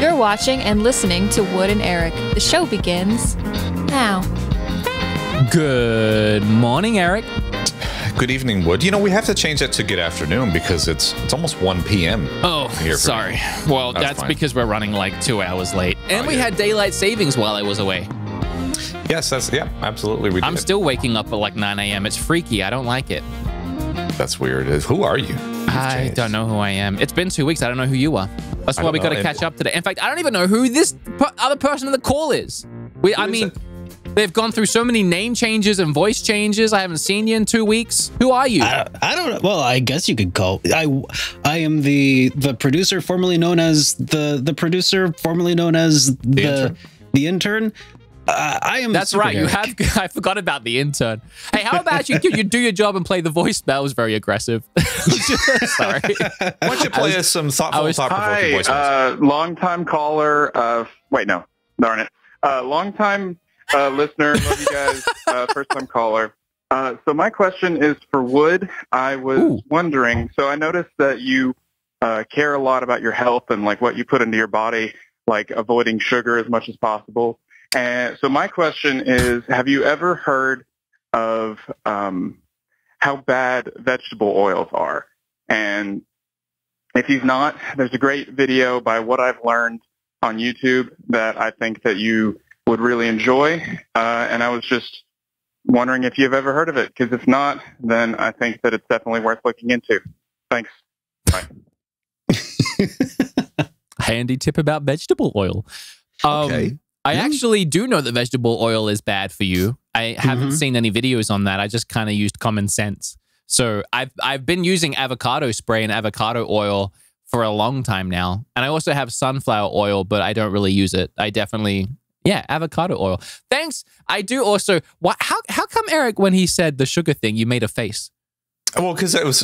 You're watching and listening to Wood and Erek. The show begins now. Good morning, Erek. Good evening, Wood. You know, we have to change that to good afternoon because it's it's almost 1 p.m. Oh, Here for sorry. Well, That's that's, because we're running like two hours late. Oh, and Oh, we yeah. had daylight savings while I was away. Yes, that's yeah, absolutely. We I'm did. still waking up at like 9 a.m. It's freaky. I don't like it. That's weird. Who are you? I changed. don't know who I am. It's been two weeks. I don't know who you are. That's why we got to catch up today. In fact, I don't even know who this per- other person in the call is. We, I is mean, it? they've gone through so many name changes and voice changes. I haven't seen you in two weeks. Who are you? I, I don't know. Well, I guess you could call. I I am the the producer formerly known as the the producer formerly known as the intern. the intern. Uh, I am. That's Super right. You have. I forgot about the intern. Hey, how about you? You do your job and play the voice. That was very aggressive. Sorry. Why don't you play us some thoughtful, was- thought-provoking Hi, voicemails? uh, long-time caller. Uh, wait, no, darn it. Uh, long-time uh, listener. Love you guys. Uh, first-time caller. Uh, so my question is for Wood. I was Ooh. wondering. So I noticed that you uh, care a lot about your health and like what you put into your body, like avoiding sugar as much as possible. And so my question is: Have you ever heard of um, how bad vegetable oils are? And if you've not, there's a great video by What I've Learned on YouTube that I think that you would really enjoy. Uh, and I was just wondering if you've ever heard of it, because if not, then I think that it's definitely worth looking into. Thanks. Handy tip about vegetable oil. Um, Okay. I actually do know that vegetable oil is bad for you. I haven't Mhm. seen any videos on that. I just kind of used common sense. So I've I've been using avocado spray and avocado oil for a long time now, and I also have sunflower oil, but I don't really use it. I definitely yeah avocado oil. Thanks. I do also. Why, how how come Erek when he said the sugar thing, you made a face? Well, because it was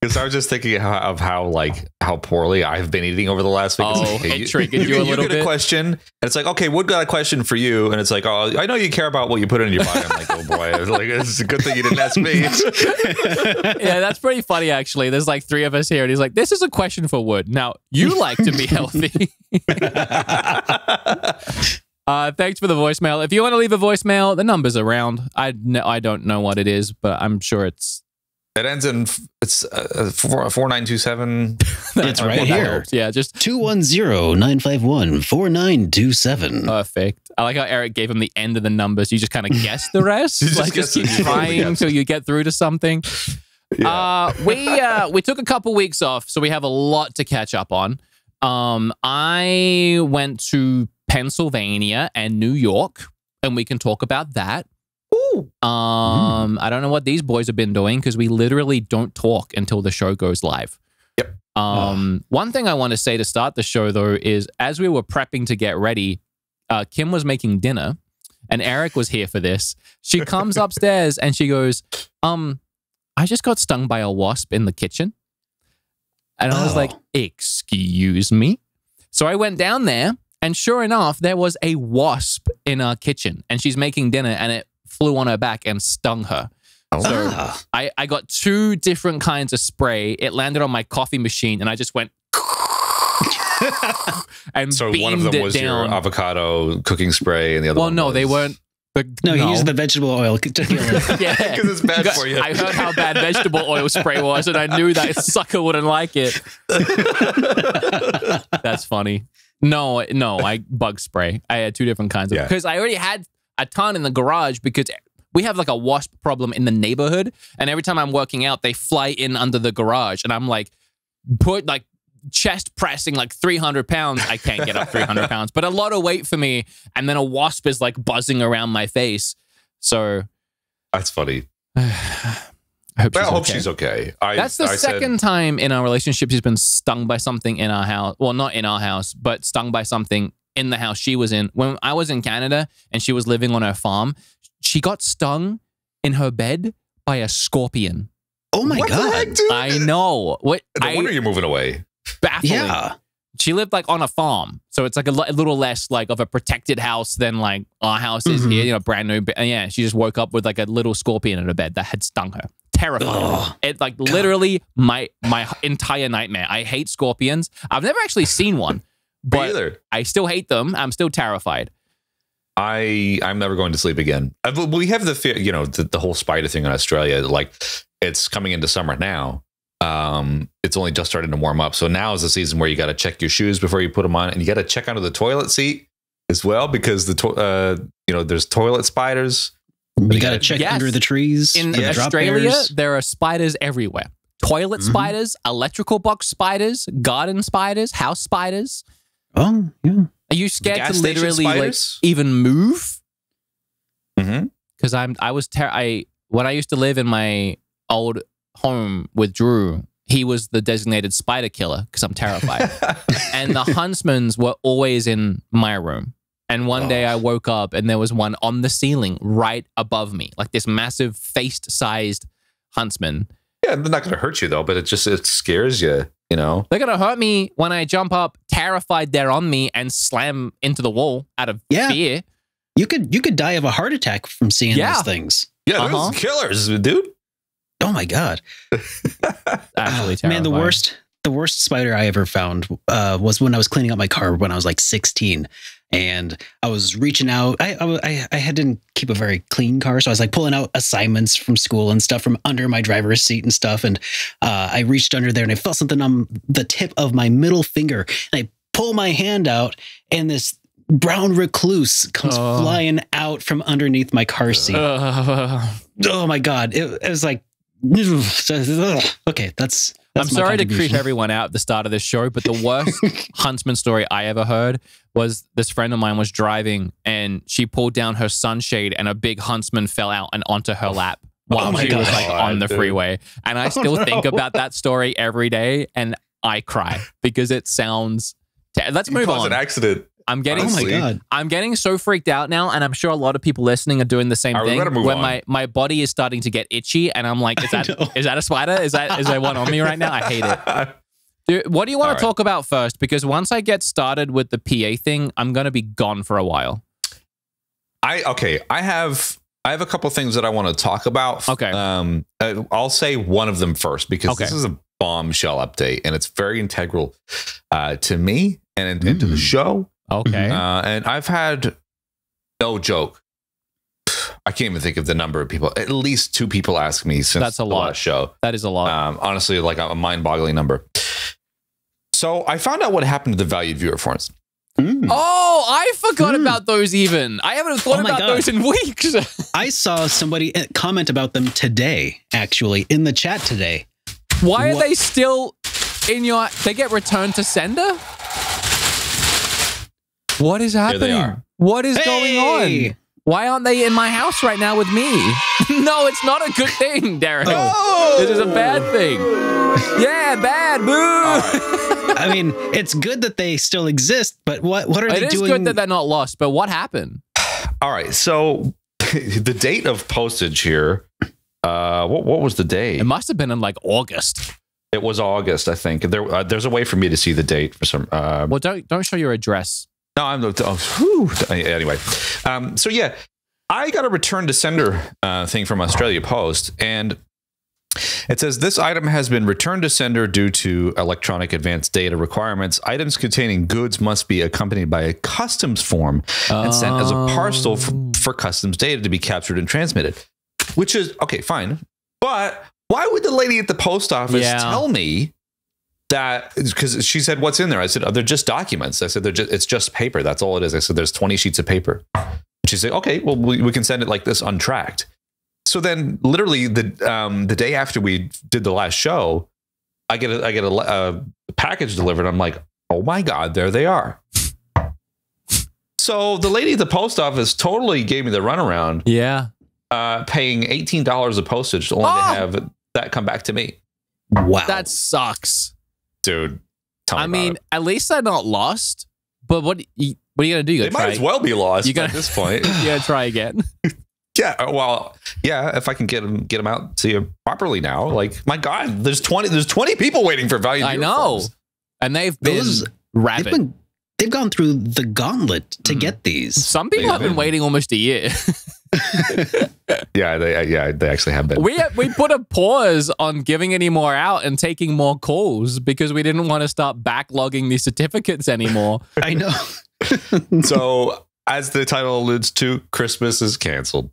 because I was just thinking how, of how like how poorly I've been eating over the last week. It's Oh, like, it triggered you a little get bit? a question, and it's like, okay, Wood got a question for you, and it's like, oh, I know you care about what you put in your body. I'm like, oh boy, it's like it's a good thing you didn't ask me. yeah, that's pretty funny actually. There's like three of us here, and he's like, "This is a question for Wood." Now you like to be healthy. Uh, thanks for the voicemail. If you want to leave a voicemail, the number's around. I I don't know what it is, but I'm sure it's It ends in it's uh, four four nine two seven. It's right what here. Yeah, just 210-951-4927. perfect. I like how Erek gave him the end of the numbers. You just kind of guess the rest. You just like just guess keep trying Yes. until you get through to something. Uh, we uh, we took a couple weeks off, so we have a lot to catch up on. Um, I went to Pennsylvania and New York, and we can talk about that. Um, I don't know what these boys have been doing because we literally don't talk until the show goes live. Yep. Um, one thing I want to say to start the show though is as we were prepping to get ready, uh, Kim was making dinner, and Erek was here for this. She comes upstairs and she goes, "Um, I just got stung by a wasp in the kitchen," and I was Oh. like, "Excuse me." So I went down there, and sure enough, there was a wasp in our kitchen, and she's making dinner, and it flew on her back and stung her. Oh. So Ah. I, I got two different kinds of spray. It landed on my coffee machine, and I just went and So one of them was down. your avocado cooking spray, and the other well, one no, was... they weren't. But No, he used the vegetable oil yeah, heal it. yeah, 'Cause it's bad for you. I heard how bad vegetable oil spray was, and I knew that sucker wouldn't like it. That's funny. No, no, I bug spray. I had two different kinds of Yeah. because I already had a ton in the garage because we have like a wasp problem in the neighborhood, and every time I'm working out, they fly in under the garage, and I'm like, put like chest pressing like 300 pounds. I can't get up 300 pounds, but a lot of weight for me. And then a wasp is like buzzing around my face. So That's funny. I hope she's I hope okay. she's okay. I, That's the I said- second time in our relationship she's been stung by something in our house. Well, not in our house, but stung by something in the house she was in. When I was in Canada and she was living on her farm, she got stung in her bed by a scorpion. Oh my What the god. heck, dude? I know. What No I wonder you're moving away. baffling. Yeah. She lived like on a farm, so it's like a, a little less like of a protected house than like our house is Mhm. here. You know, brand new. But yeah, she just woke up with like a little scorpion in her bed that had stung her. Terrifying. Ugh. It like literally my my entire nightmare. I hate scorpions. I've never actually seen one, but either. I still hate them. I'm still terrified. I I'm never going to sleep again. Uh, We have the fear, you know, the, the whole spider thing in Australia. Like it's coming into summer now. Um, it's only just starting to warm up. So now is the season where you got to check your shoes before you put them on, and you got to check under the toilet seat as well because the to- uh, you know there's toilet spiders. You You got to check Yes. under the trees. In the Australia, bears. there are spiders everywhere. Toilet Mhm. spiders, electrical box spiders, garden spiders, house spiders. Oh, yeah. Are you scared to literally like even move? Mm-hmm. Because I'm I was ter- I when I used to live in my old home with Drew, he was the designated spider killer because I'm terrified. and the huntsmans were always in my room. And one day I woke up and there was one on the ceiling right above me, like this massive faced-sized huntsman. yeah, they're not going to hurt you though, but it just it scares you. You know. They're gonna hurt me when I jump up, terrified they're on me, and slam into the wall out of Yeah. fear. You could you could die of a heart attack from seeing Yeah. these things. Yeah, Uh-huh. those killers, dude. Oh my god. Actually, Ah, man, the worst the worst spider I ever found uh, was when I was cleaning up my car when I was like 16, and I was reaching out. I I, I- to keep a very clean car, so I was like pulling out assignments from school and stuff from under my driver's seat and stuff. And uh, I reached under there and I felt something on the tip of my middle finger, and I pull my hand out, and this brown recluse comes Oh. flying out from underneath my car seat. Ugh. oh my god, it, it was like. Okay, that's. I'm sorry to creep everyone out at the start of this show, but the worst huntsman story I ever heard was this friend of mine was driving and she pulled down her sunshade and a big huntsman fell out and onto her oh. lap oh while Oh my she was like on the freeway. And I Oh still think about that story every day and I cry because it sounds. Te- Let's move Cause on. an accident. I'm getting Oh my god. I'm getting so freaked out now, and I'm sure a lot of people listening are doing the same All right, we thing. better move where on. my my body is starting to get itchy, and I'm like, is I that is that a spider? Is that is there one on me right now? I hate it. What do you want All to right. talk about first? Because once I get started with the PA thing, I'm gonna be gone for a while. I okay. I have I have a couple things that I want to talk about. Okay. Um, uh, I'll say one of them first because Okay. this is a bombshell update and it's very integral uh, to me and, and to the Mm. show. Okay. Uh, and I've had no joke. I can't even think of the number of people. At least two people ask me since That's a the lot. show. that is a lot. Um, honestly, like a mind-boggling number. So I found out what happened to the valued viewer forms. Mm. oh, I forgot Mm. about those. Even I haven't thought Oh about God. those in weeks. I saw somebody uh, comment about them today, actually, in the chat today. Why are they still in your? They get returned to sender. What is happening? are. What is going on? Why aren't they in my house right now with me? no, it's not a good thing, Derek. Oh! This is a bad thing. Yeah, bad. Boo. I mean, it's good that they still exist, but what what are It they is doing? good that they're not lost, but what happened? All right. So the date of postage here. Uh, what what was the date? It must have been in like August. It was August, I think. There, uh, there's a way for me to see the date for some. Uh, Well, don't don't show your address. No, I'm. The oh, anyway, um, so yeah, I got a return to sender uh, thing from Australia Post, and it says this item has been returned to sender due to electronic advanced data requirements. Items containing goods must be accompanied by a customs form and sent as a parcel Oh. for customs data to be captured and transmitted. Which is okay, fine. But why would the lady at the post office Yeah. tell me that? Because she said, "What's in there?" I said, oh, "They're just documents." I said, "They're just it's just paper. That's all it is." I said, "There's 20 sheets of paper." and She said, "Okay, well, we, we can send it like this untracked." So then, literally the um, the day after we did the last show, I get a, I get a, a package delivered. I'm like, "Oh my god, there they are." So the lady at the post office totally gave me the runaround, Yeah. uh, paying eighteen dollars of postage only Oh! to have that come back to me, wow. That sucks. Dude. I mean, it. at least they're not lost. But what you, what are you gonna do? You they gonna might as well be lost You gotta- at this point. Gotta try again. yeah, uh, well, yeah. If I can get them get them out to you properly now, like my God, there's twenty there's twenty people waiting for value. I know, and they've been Those- They've been they've gone through the gauntlet to Mhm. get these. Some people They have been have. waiting almost a year. Yeah, they yeah they actually have been. we we put a pause on giving any more out and taking more calls because we didn't want to start backlogging these certificates anymore. I know. so as the title alludes to, Christmas is canceled.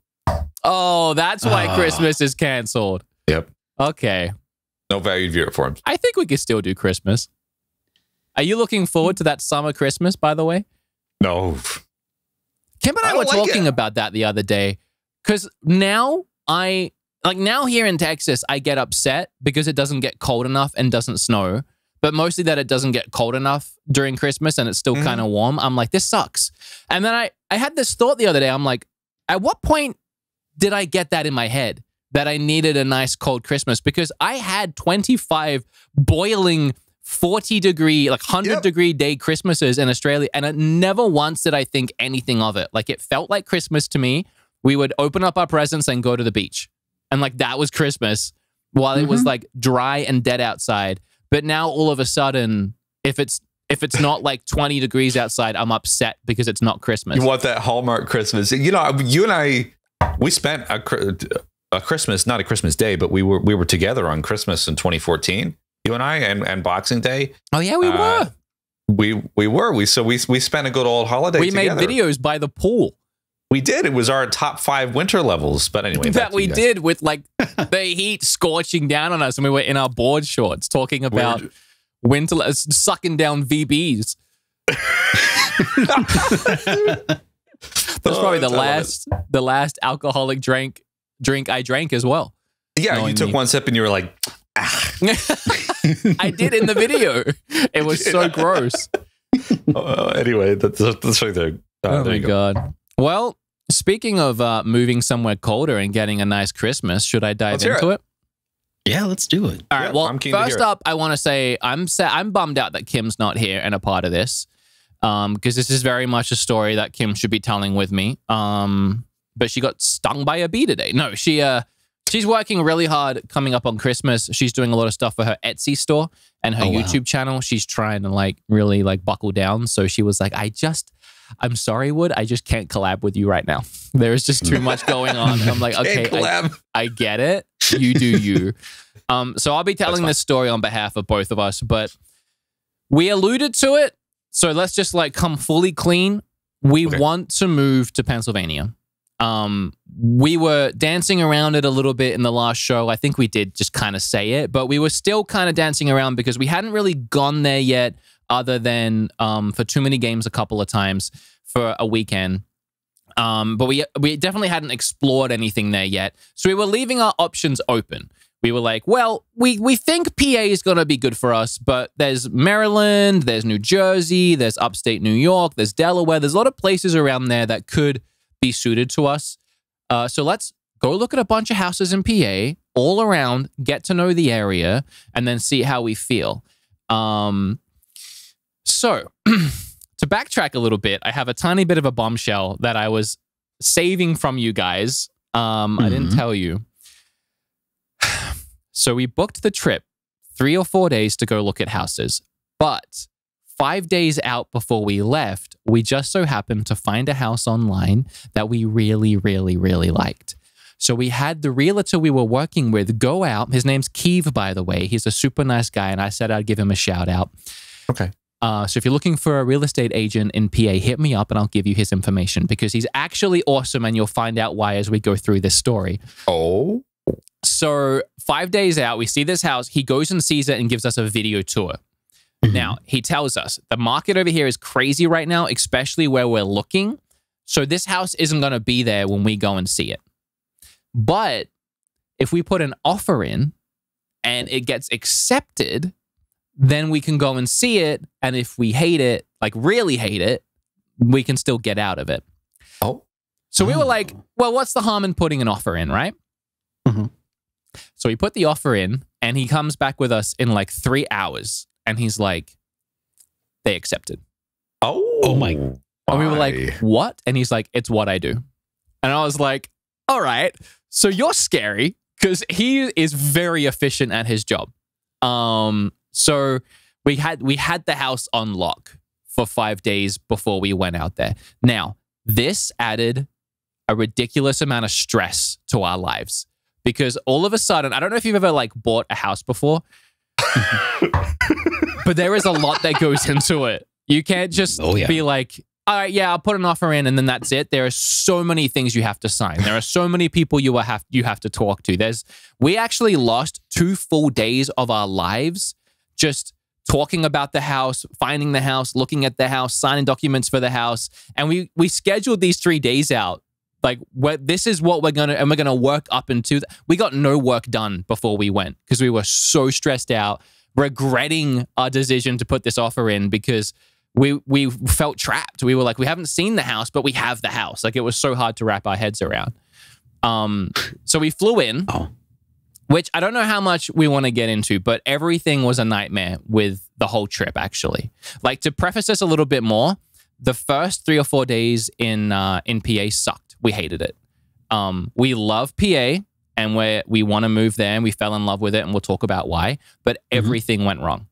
Oh, that's why Ah. Christmas is canceled. Yep. Okay. No valued viewer forms. I think we could still do Christmas. Are you looking forward to that summer Christmas, by the way? No. Kim and I, I were like talking it. about that the other day because now I like now here in Texas, I get upset because it doesn't get cold enough and doesn't snow, but mostly that it doesn't get cold enough during Christmas and it's still Mhm. kind of warm. I'm like, this sucks. And then I I had this thought the other day. I'm like, at what point did I get that in my head that I needed a nice cold Christmas? Because I had 25 boiling 40 degree, like 100 Yep. degree day Christmases in Australia. And it never once did I think anything of it. Like it felt like Christmas to me. We would open up our presents and go to the beach. And like that was Christmas while it was mm-hmm. like dry and dead outside. But now all of a sudden, if it's if it's not like 20 degrees outside, I'm upset because it's not Christmas. You want that Hallmark Christmas? You know, you and I, we spent a, a Christmas, not a Christmas day, but we were we were together on Christmas in 2014. You and I, and, and Boxing Day, oh yeah, we Uh, were. we we were we so we we spent a good old holiday. We made videos by the pool. We did. It was our top five winter levels. But anyway, that we did with like the heat scorching down on us, and we were in our board shorts talking about Weird. winter, uh, sucking down VBs. That's Oh, probably the love it. last, the last alcoholic drink drink I drank as well. Yeah, you took me. one sip and you were like. I did in the video. It was so gross. Uh, anyway, that's, that's right there. Uh, oh there my you go. god. Well, speaking of uh, moving somewhere colder and getting a nice Christmas, should I dive Let's into it? yeah, let's do it. All right. Yeah, well, I'm keen first it. up, I want to say I'm sa- I'm bummed out that Kim's not here and a part of this, um, because this is very much a story that Kim should be telling with me. Um, but she got stung by a bee today. No, she uh, she's working really hard coming up on Christmas. She's doing a lot of stuff for her Etsy store and her Oh, wow. YouTube channel. She's trying to like really like buckle down. So she was like, I just. I'm sorry, Wood. I just can't collab with you right now. There is just too much going on. I'm like, okay, I. I get it. You do you. um, so I'll be telling this story on behalf of both of us, but we alluded to it. So let's just like come fully clean. We Okay. want to move to Pennsylvania. Um, we were dancing around it a little bit in the last show. I think we did just kind of say it, but we were still kind of dancing around because we hadn't really gone there yet, other than um, for too many games a couple of times for a weekend. Um, but we we definitely hadn't explored anything there yet. So we were leaving our options open. We were like, well, we we think PA is going to be good for us, but there's Maryland, there's New Jersey, there's upstate New York, there's Delaware, there's a lot of places around there that could be suited to us. Uh, so let's go look at a bunch of houses in PA all around, get to know the area, and then see how we feel. Um, so to backtrack a little bit, I have a tiny bit of a bombshell that I was saving from you guys. Um, I didn't Mhm. tell you. So we booked the trip three or four days to go look at houses. But five days out before we left, we just so happened to find a house online that we really, really, really liked. So we had the realtor we were working with go out. His name's Keeve, by the way. He's a super nice guy, and I said I'd give him a shout out. Okay. Uh, so if you're looking for a real estate agent in PA, hit me up and I'll give you his information because he's actually awesome, and you'll find out why as we go through this story. Oh, So five days out, we see this house. He goes and sees it and gives us a video tour. Now he tells us the market over here is crazy right now, especially where we're looking. So this house isn't going to be there when we go and see it. But if we put an offer in and it gets accepted, then we can go and see it. And if we hate it, like really hate it, we can still get out of it. oh, So we were Oh. like, well, what's the harm in putting an offer in, right? Mhm. So we put the offer in, and he comes back with us in like three hours, and he's like, they accepted. oh, Oh my- And we were like, what? And he's like, it's what I do. And I was like, all right, so you're scary because he is very efficient at his job. Um, so we had we had the house on lock for five days before we went out there. Now, this added a ridiculous amount of stress to our lives because all of a sudden, I don't know if you've ever like bought a house before, but there is a lot that goes into it. You can't just Oh, yeah. be like, all right, yeah, I'll put an offer in and then that's it. There are so many things you have to sign. There are so many people you will have you have to talk to. There's we actually lost two full days of our lives just talking about the house, finding the house, looking at the house, signing documents for the house, and we we scheduled these three days out. Like, what this is what we're gonna, and we're gonna work up into. th- we got no work done before we went because we were so stressed out, regretting our decision to put this offer in because we we felt trapped. We were like, we haven't seen the house, but we have the house. Like, it was so hard to wrap our heads around. Um, so we flew in Oh, which I don't know how much we want to get into, but everything was a nightmare with the whole trip, actually. Like to preface this a little bit more, the first three or four days in uh, in PA sucked. We hated it. Um, we love PA and where we want to move there and we fell in love with it and we'll talk about why, but everything went wrong.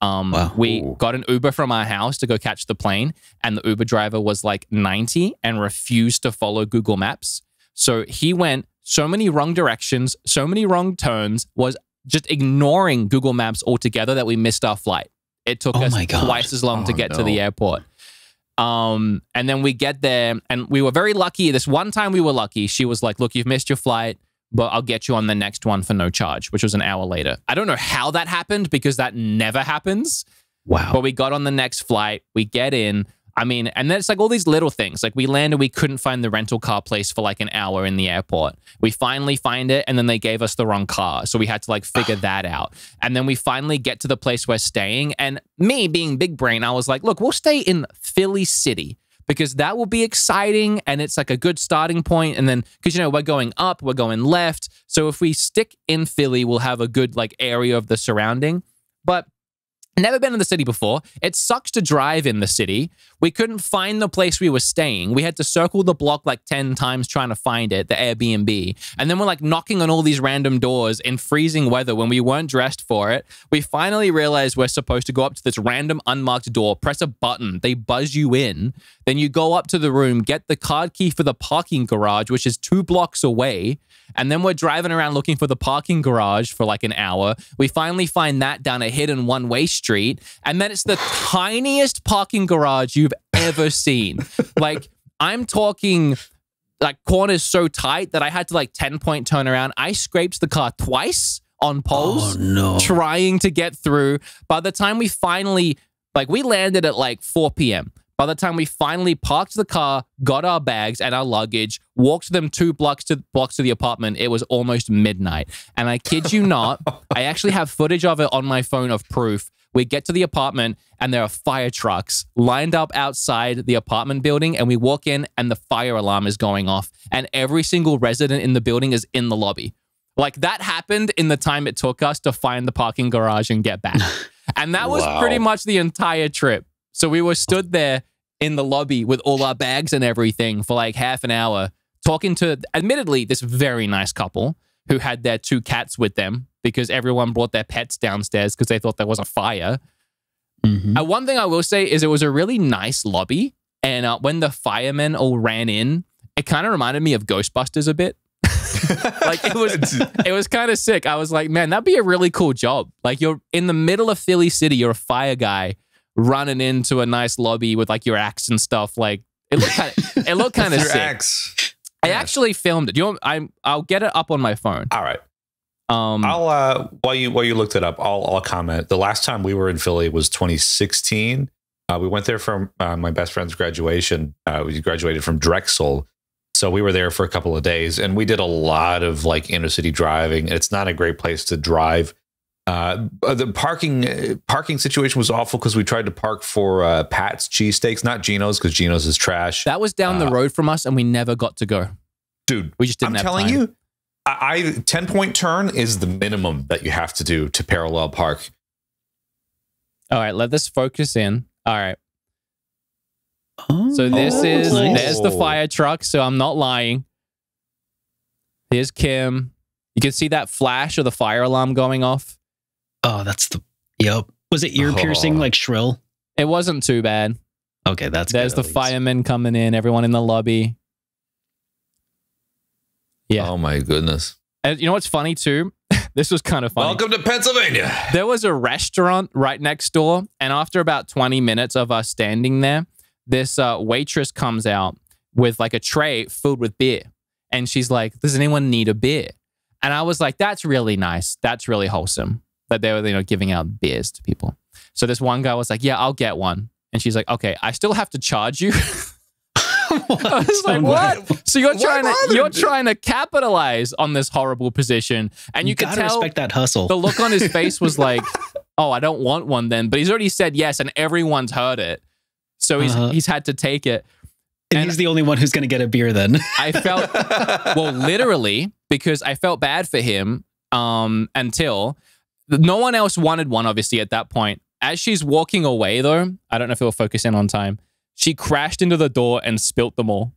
Um, Wow. We got an Uber from our house to go catch the plane, and the Uber driver was like 90 and refused to follow Google Maps. So he went so many wrong directions, so many wrong turns, was just ignoring Google Maps altogether that we missed our flight. It took Oh us twice as long to Oh, get to the airport. Um, and then we get there, and we were very lucky. This one time we were lucky. She was like, "Look, you've missed your flight, but I'll get you on the next one for no charge," which was an hour later. I don't know how that happened because that never happens. wow. But we got on the next flight. We get in. I mean, and then it's like all these little things. Like we landed, we couldn't find the rental car place for like an hour in the airport. We finally find it, and then they gave us the wrong car. So we had to like figure ah. that out. And then we finally get to the place we're staying. And me being big brain, I was like, look, we'll stay in Philly City because that will be exciting and it's like a good starting point. And then, because, you know, we're going up, we're going left. So if we stick in Philly, we'll have a good like area of the surrounding. But Never been in the city before. It sucks to drive in the city. We couldn't find the place we were staying. We had to circle the block like 10 times trying to find it, the Airbnb. And then we're like knocking on all these random doors in freezing weather when we weren't dressed for it. We finally realized we're supposed to go up to this random unmarked door, press a button, they buzz you in. Then you go up to the room, get the card key for the parking garage, which is two blocks away. And then we're driving around looking for the parking garage for like an hour. We finally find that down a hidden one way street. Street, and then it's the tiniest parking garage you've ever seen. Like, I'm talking like corners so tight that I had to like 10 point turn around. I scraped the car twice on poles oh no. trying to get through. By the time we finally, like, we landed at like 4 p.m. By the time we finally parked the car, got our bags and our luggage, walked them two blocks to blocks to the apartment, it was almost midnight. And I kid you not, I actually have footage of it on my phone of proof. We get to the apartment and there are fire trucks lined up outside the apartment building. And we walk in and the fire alarm is going off. And every single resident in the building is in the lobby. Like that happened in the time it took us to find the parking garage and get back. And that was Wow. pretty much the entire trip. So we were stood there in the lobby with all our bags and everything for like half an hour, talking to, admittedly, this very nice couple who had their two cats with them because everyone brought their pets downstairs because they thought there was a fire. Mhm. Uh, one thing I will say is it was a really nice lobby. And uh, when the firemen all ran in, it kind of reminded me of Ghostbusters a bit. like it was it was kind of sick. I was like, man, that'd be a really cool job. Like you're in the middle of Philly City, you're a fire guy running into a nice lobby with like your axe and stuff. Like it looked kind of it looked kind of sick. axe. I actually filmed it. Do you want, I'm I'll get it up on my phone. All right. Um I'll uh while you while you looked it up, I'll I'll comment. The last time we were in Philly was 2016. Uh, we went there for uh, my best friend's graduation. Uh, we graduated from Drexel, so we were there for a couple of days, and we did a lot of like inner city driving. It's not a great place to drive. Uh, the parking uh, parking situation was awful because we tried to park for uh, Pat's cheesesteaks, not Geno's, because Geno's is trash. that was down the uh, road from us and we never got to go. Dude, We just didn't I'm have telling time. you, I, I 10 point turn is the minimum that you have to do to parallel park. All right, let this focus in. All right. Oh, So this Oh, is nice. there's the fire truck, so I'm not lying. Here's Kim. You can see that flash of the fire alarm going off. Oh, that's the. Yep. Was it ear piercing Oh. like shrill? It wasn't too bad. Okay, that's There's good, the firemen coming in, everyone in the lobby. Yeah. Oh my goodness. And you know what's funny too? this was kind of funny. Welcome to Pennsylvania. There was a restaurant right next door, and after about 20 minutes of us standing there, this uh, waitress comes out with like a tray filled with beer. And she's like, Does anyone need a beer? And I was like, That's really nice. That's really wholesome that they were, you know, giving out beers to people. So this one guy was like, Yeah, I'll get one. And she's like, Okay, I still have to charge you. I was like, what? So you're Why trying to you're trying to capitalize on this horrible position, and you, you can tell respect that hustle. the look on his face was like, "Oh, I don't want one then." But he's already said yes, and everyone's heard it, so he's Uh-huh. he's had to take it. and, and- he's the only one who's gonna get a beer then. I felt well, literally, because I felt bad for him um, until no one else wanted one. Obviously, at that point, as she's walking away, though, I don't know if it'll focus in on time. She crashed into the door and spilt them all.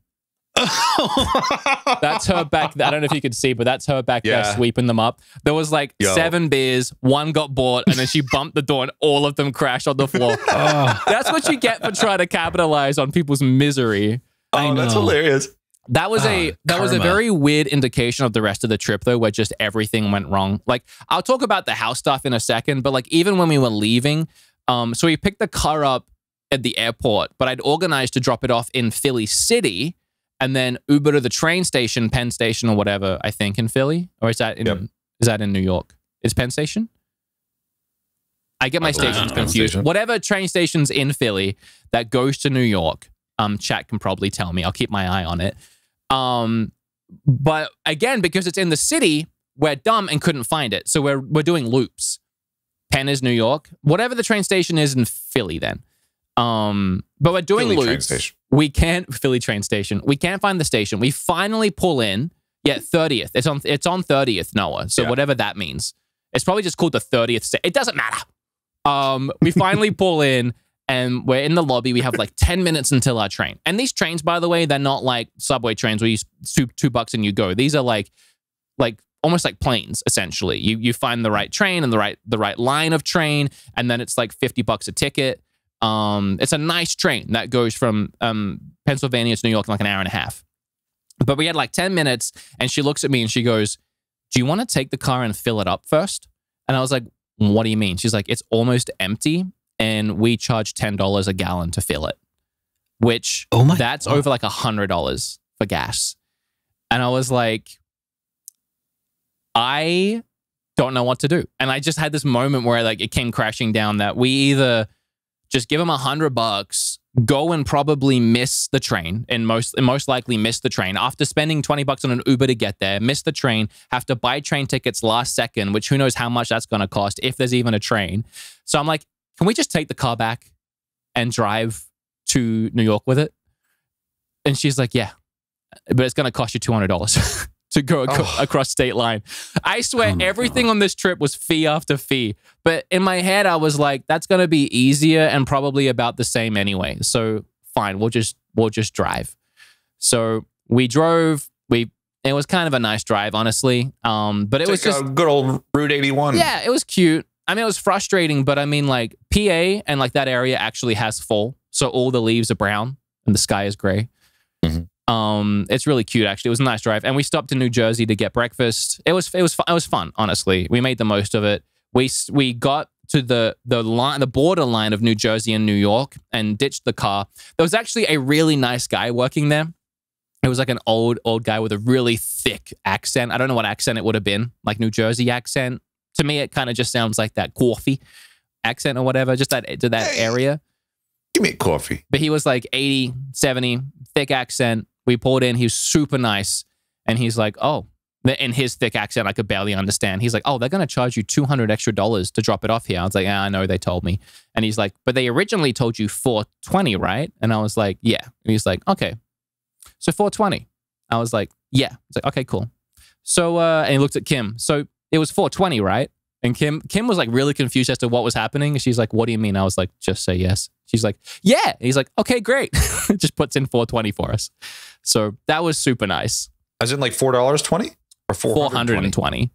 That's her back. I don't know if you could see, but that's her back there sweeping them up. There was like Yo. seven beers. One got bought, and then she bumped the door, and all of them crashed on the floor. oh, That's what you get for trying to capitalize on people's misery. Oh, I Oh, that's hilarious. That was a Ah, that was a very weird indication of the rest of the trip though, where just everything went wrong. Like I'll talk about the house stuff in a second, but like even when we were leaving, um, so we picked the car up at the airport, but I'd organized to drop it off in Philly City and then Uber to the train station, Penn Station or whatever, I think in Philly. Or is that in Yep. is that in New York? Is Penn Station? I get my I stations confused. Station. Whatever train station's in Philly that goes to New York, um, chat can probably tell me. I'll keep my eye on it. Um, but again, because it's in the city, we're dumb and couldn't find it. So we're we're doing loops. Penn is New York. Whatever the train station is in Philly, then. Um, but we're doing Philly train loops. station. We can't Philly train station. We can't find the station. We finally pull in. Yeah, thirtieth. It's on. It's on thirtieth, Noah. So Yeah. whatever that means. It's probably just called the thirtieth. It doesn't matter. Um, we finally pull in and we're in the lobby. We have like 10 minutes until our train. And these trains, by the way, they're not like subway trains where you two, two bucks and you go. These are like, like almost like planes, essentially. You you find the right train and the right the right line of train, and then it's like 50 bucks a ticket. Um, it's a nice train that goes from um, Pennsylvania to New York in like an hour and a half. But we had like 10 minutes, and she looks at me and she goes, Do you want to take the car and fill it up first? And I was like, What do you mean? She's like, It's almost empty, and we charge $10 a gallon to fill it, which Oh my that's God. over like a $100 for gas. And I was like, I don't know what to do. And I just had this moment where like it came crashing down that we either just give them a hundred bucks, go and probably miss the train, and most and most likely miss the train after spending twenty bucks on an Uber to get there, miss the train, have to buy train tickets last second, which who knows how much that's going to cost if there's even a train. So I'm like, can we just take the car back and drive to New York with it? And she's like, yeah, but it's going to cost you two hundred dollars. To go Oh. across state line. I swear Oh everything on this trip was fee after fee. But in my head, I was like, that's gonna be easier and probably about the same anyway. So fine, we'll just we'll just drive. So we drove. We it was kind of a nice drive, honestly. Um, but it was just a good old Route 81. yeah, it was cute. I mean, it was frustrating, but I mean, like PA and like that area actually has fall, so all the leaves are brown and the sky is gray. Mhm. Um, it's really cute. Actually, it was a nice drive, and we stopped in New Jersey to get breakfast. It was it was fu- it was fun. Honestly, we made the most of it. We we got to the the line the border line of New Jersey and New York and ditched the car. There was actually a really nice guy working there. It was like an old old guy with a really thick accent. I don't know what accent it would have been, like New Jersey accent to me, it kind of just sounds like that coffee accent or whatever, just that to that Hey. area. Give me a coffee. But he was like 80, 70, thick accent. We pulled in. He was super nice. And he's like, oh, in his thick accent, I could barely understand. He's like, oh, they're going to charge you 200 extra dollars to drop it off here. I was like, yeah, I know. They told me. And he's like, but they originally told you 420, right? And I was like, yeah. And he's like, okay. So 420. I was like, yeah. He's like, okay, cool. So, uh, and he looked at Kim. So it was 420, right? And Kim, Kim was like really confused as to what was happening. She's like, "What do you mean?" I was like, "Just say yes." She's like, "Yeah." And he's like, "Okay, great." Just puts in 420 for us. So that was super nice. As in like $4.20 or 420 420.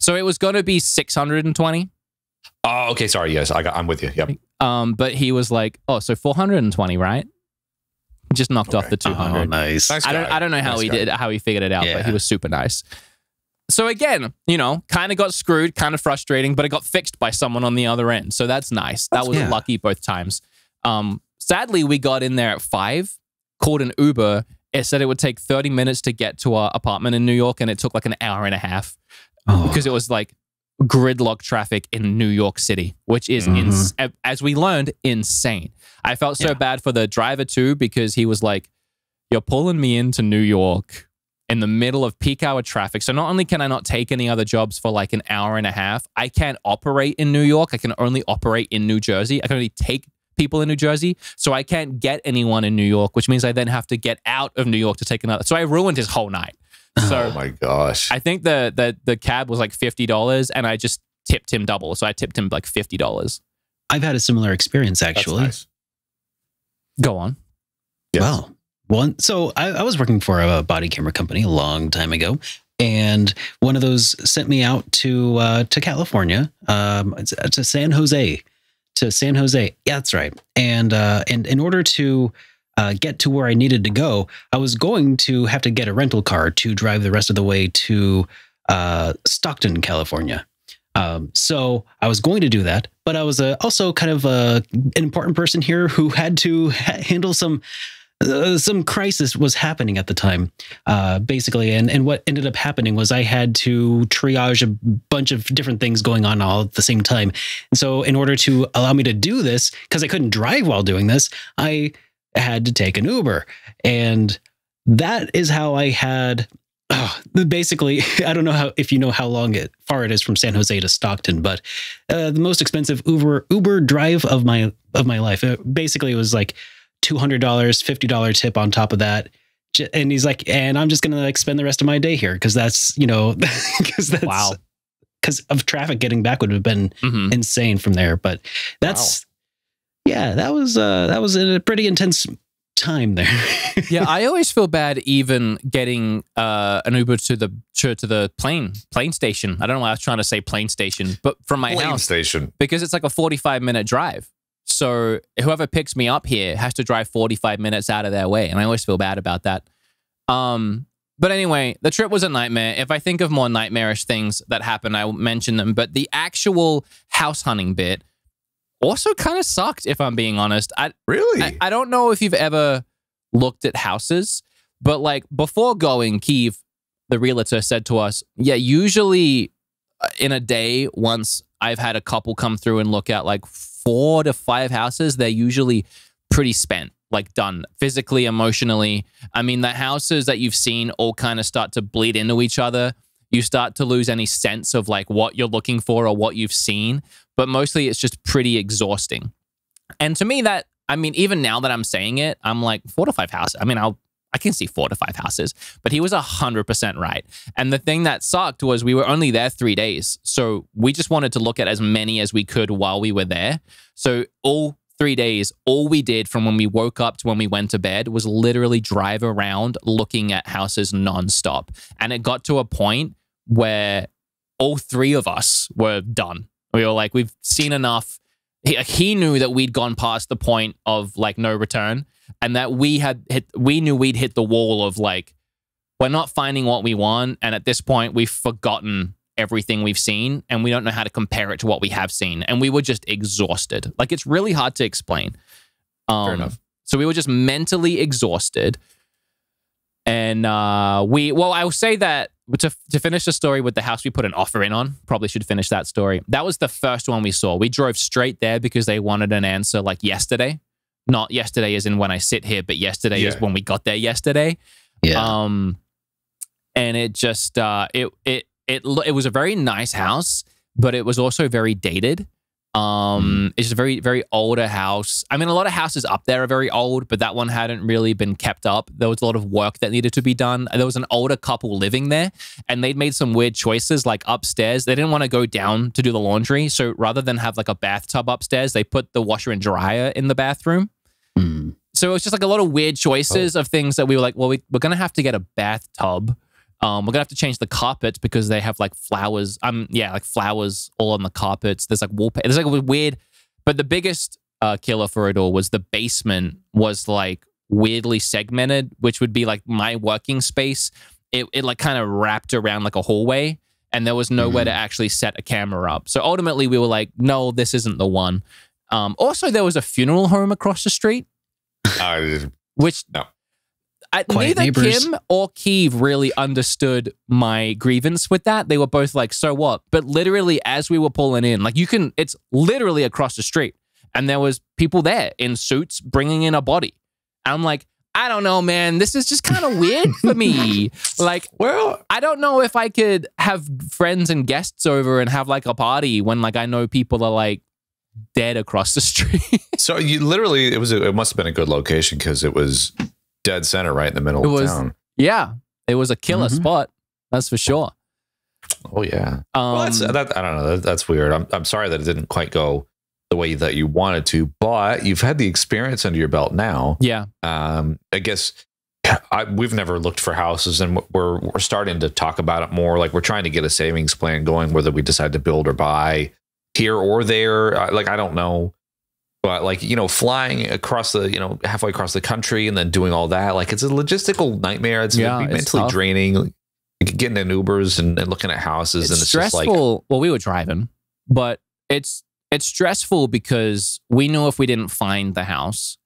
So it was going to be 620. Oh, okay. Sorry. Yes, I got, I'm with you. Yep. Um, but he was like, "Oh, so 420, right?" Just knocked off the Oh, 200. nice. Nice I don't. I don't know how Nice he guy. did how he figured it out, but he was super nice. So again, you know, kind of got screwed, kind of frustrating, but it got fixed by someone on the other end. So that's nice. That was yeah. lucky both times. Um, sadly, we got in there at five, called an Uber. It said it would take 30 minutes to get to our apartment in New York, and it took like an hour and a half Oh, because it was like gridlock traffic in New York City, which is, Mhm. ins- as we learned, insane. I felt so Yeah. bad for the driver too because he was like, You're pulling me into New York in the middle of peak hour traffic. So not only can I not take any other jobs for like an hour and a half, I can't operate in New York. I can only operate in New Jersey. I can only take people in New Jersey. So I can't get anyone in New York, which means I then have to get out of New York to take another. So I ruined his whole night. So Oh my gosh. I think the the the cab was like fifty dollars, and I just tipped him double. So I tipped him like fifty dollars. I've had a similar experience That's actually. nice. Go on. Yes. Well, one. So I, I was working for a body camera company a long time ago, and one of those sent me out to uh, to California, um, to San Jose, to San Jose. Yeah, that's right. And uh, and in order to uh, get to where I needed to go, I was going to have to get a rental car to drive the rest of the way to uh, Stockton, California. Um, so I was going to do that, but I was uh, also kind of uh, an important person here who had to ha- handle some uh, some crisis was happening at the time, uh, basically. And and what ended up happening was I had to triage a bunch of different things going on all at the same time. And so, in order to allow me to do this, because I couldn't drive while doing this, I had to take an Uber, and that is how I had. Oh, basically, I don't know how if you know how long it far it is from San Jose to Stockton, but uh, the most expensive Uber Uber drive of my of my life. It, basically, it was like two hundred dollars, fifty dollar tip on top of that. And he's like, and I'm just gonna like spend the rest of my day here because that's you know because that's Wow. because of traffic getting back would have been hmm insane from there. But that's yeah, that was uh that was a pretty intense time there. Yeah, I always feel bad even getting uh, an Uber to the to, to the plane plane station. I don't know why I was trying to say plane station, but from my Plane house station. because it's like a forty five minute drive. So whoever picks me up here has to drive forty five minutes out of their way, and I always feel bad about that. Um, but anyway, the trip was a nightmare. If I think of more nightmarish things that happened, I will mention them. But the actual house hunting bit also kind of sucked, if I'm being honest. I, Really? I, I don't know if you've ever looked at houses, but like before going, Keeve, the realtor said to us, yeah, usually uh, in a day, once I've had a couple come through and look at like four to five houses, they're usually pretty spent, like done physically, emotionally. I mean, the houses that you've seen all kind of start to bleed into each other. You start to lose any sense of like what you're looking for or what you've seen, but mostly it's just pretty exhausting. And to me, that I mean, even now that I'm saying it, I'm like four to five houses. I mean, I'll I can see four to five houses, but he was a hundred percent right. And the thing that sucked was we were only there three days, so we just wanted to look at as many as we could while we were there. So all three days, all we did from when we woke up to when we went to bed was literally drive around looking at houses nonstop. And it got to a point where all three of us were done. We were like, we've seen enough he, he knew that we'd gone past the point of like no return and that we had hit we knew we'd hit the wall of like we're not finding what we want and at this point we've forgotten everything we've seen and we don't know how to compare it to what we have seen and we were just exhausted. Like it's really hard to explain. Um, Fair enough. so we were just mentally exhausted. And uh, we well i will say that to, to finish the story with the house we put an offer in on probably should finish that story. That was the first one we saw. We drove straight there because they wanted an answer like yesterday not yesterday as in when i sit here but yesterday is when we got there yesterday. Yeah. um and it just uh it it it it was a very nice house but it was also very dated. Um it's a very very older house. I mean a lot of houses up there are very old but that one hadn't really been kept up. There was a lot of work that needed to be done. There was an older couple living there and they'd made some weird choices like upstairs they didn't want to go down to do the laundry so rather than have like a bathtub upstairs they put the washer and dryer in the bathroom Hmm. so it was just like a lot of weird choices of things that we were like, well, we, we're gonna have to get a bathtub. Um, we're gonna have to change the carpets because they have like flowers. Um, yeah, like flowers all on the carpets. There's like wallpaper. There's like a weird. But the biggest uh, killer for it all was the basement was like weirdly segmented, which would be like my working space. It it like kind of wrapped around like a hallway, and there was nowhere to actually set a camera up. So ultimately, we were like, no, this isn't the one. Um, also, there was a funeral home across the street, Uh, which No. I, neither neighbors. Kim or Keeve really understood my grievance with that. They were both like, "So what?" But literally, as we were pulling in, like you can, it's literally across the street, and there was people there in suits bringing in a body. And I'm like, I don't know, man. This is just kind of weird for me. Like, well, I don't know if I could have friends and guests over and have like a party when like I know people are like dead across the street. so you literally it was a, it must have been a good location because it was dead center right in the middle It of was- town. yeah, it was a killer Mhm. spot. That's for sure. Oh yeah. Um, well, that's, that, I don't know. That, that's weird. I'm I'm sorry that it didn't quite go the way that you wanted to, but you've had the experience under your belt now. yeah, Um, I guess I, we've never looked for houses, and we're we're starting to talk about it more. Like we're trying to get a savings plan going, whether we decide to build or buy here or there. I- Like I don't know, but like you know, flying across the you know halfway across the country and then doing all that, like it's a logistical nightmare. It's, Yeah, it's mentally tough. draining. Like, Getting in Ubers and, and looking at houses, it's and it's stressful. just like well, we were driving, but it's it's stressful because we knew if we didn't find the house,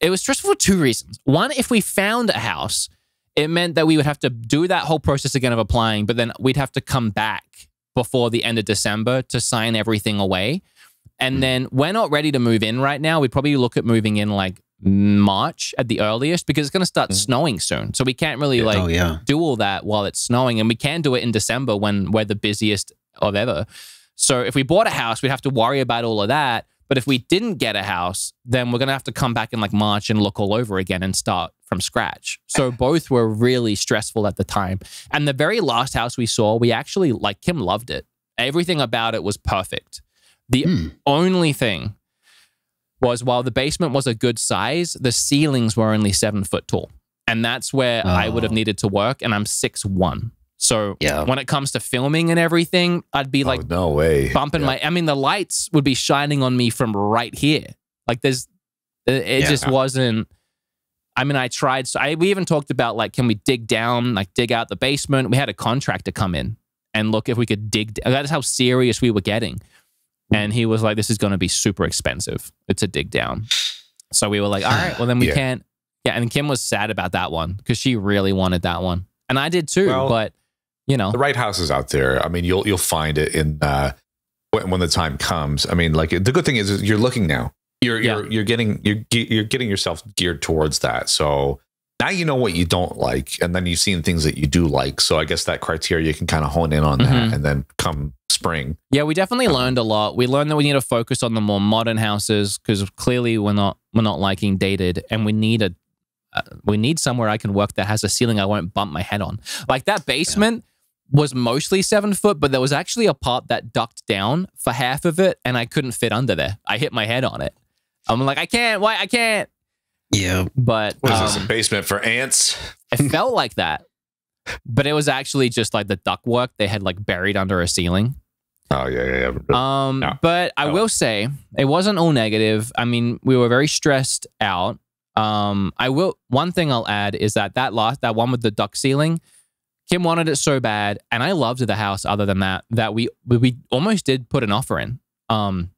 it was stressful for two reasons. One, if we found a house, it meant that we would have to do that whole process again of applying, but then we'd have to come back before the end of December to sign everything away. And Hmm. then we're not ready to move in right now. We'd probably look at moving in like March at the earliest because it's going to start Mhm. snowing soon. So we can't really like oh yeah. do all that while it's snowing, and we can do it in December when we're the busiest of ever. So if we bought a house, we'd have to worry about all of that. But if we didn't get a house, then we're gonna have to come back in like March and look all over again and start from scratch. So both were really stressful at the time. And the very last house we saw, we actually like Kim loved it. Everything about it was perfect. The Hmm. only thing was while the basement was a good size, the ceilings were only seven foot tall. And that's where I would have Oh. needed to work. And I'm six one. So Yeah. when it comes to filming and everything, I'd be like oh, no way bumping Yeah. my I mean the lights would be shining on me from right here. Like there's it, it Yeah. just wasn't I mean, I tried. So I, we even talked about like, can we dig down, like dig out the basement? We had a contractor come in and look if we could dig. That's how serious we were getting. And he was like, "This is going to be super expensive. It's a dig down." So we were like, "All right, well then we Yeah. can't." Yeah, and Kim was sad about that one because she really wanted that one, and I did too. Well, but you know, the right house is out there. I mean, you'll you'll find it in uh, when, when the time comes. I mean, like the good thing is, is you're looking now. You're Yeah. you're you're getting you're you're getting yourself geared towards that. So now you know what you don't like, and then you've seen things that you do like. So I guess that criteria you can kind of hone in on Mhm. that, and then come spring. Yeah, we definitely learned a lot. We learned that we need to focus on the more modern houses because clearly we're not we're not liking dated, and we need a uh, we need somewhere I can work that has a ceiling I won't bump my head on. Like that basement was mostly seven foot, but there was actually a part that ducked down for half of it, and I couldn't fit under there. I hit my head on it. I'm like, I can't. Why? I can't. Yeah. But What is this? A um, basement for ants? it felt like that. But it was actually just like the ductwork they had like buried under a ceiling. Oh yeah, yeah, yeah. Um, No. but I No. will say it wasn't all negative. I mean, we were very stressed out. Um, I will. One thing I'll add is that that last that one with the duck ceiling, Kim wanted it so bad, and I loved the house. Other than that, that we we, we almost did put an offer in. Um,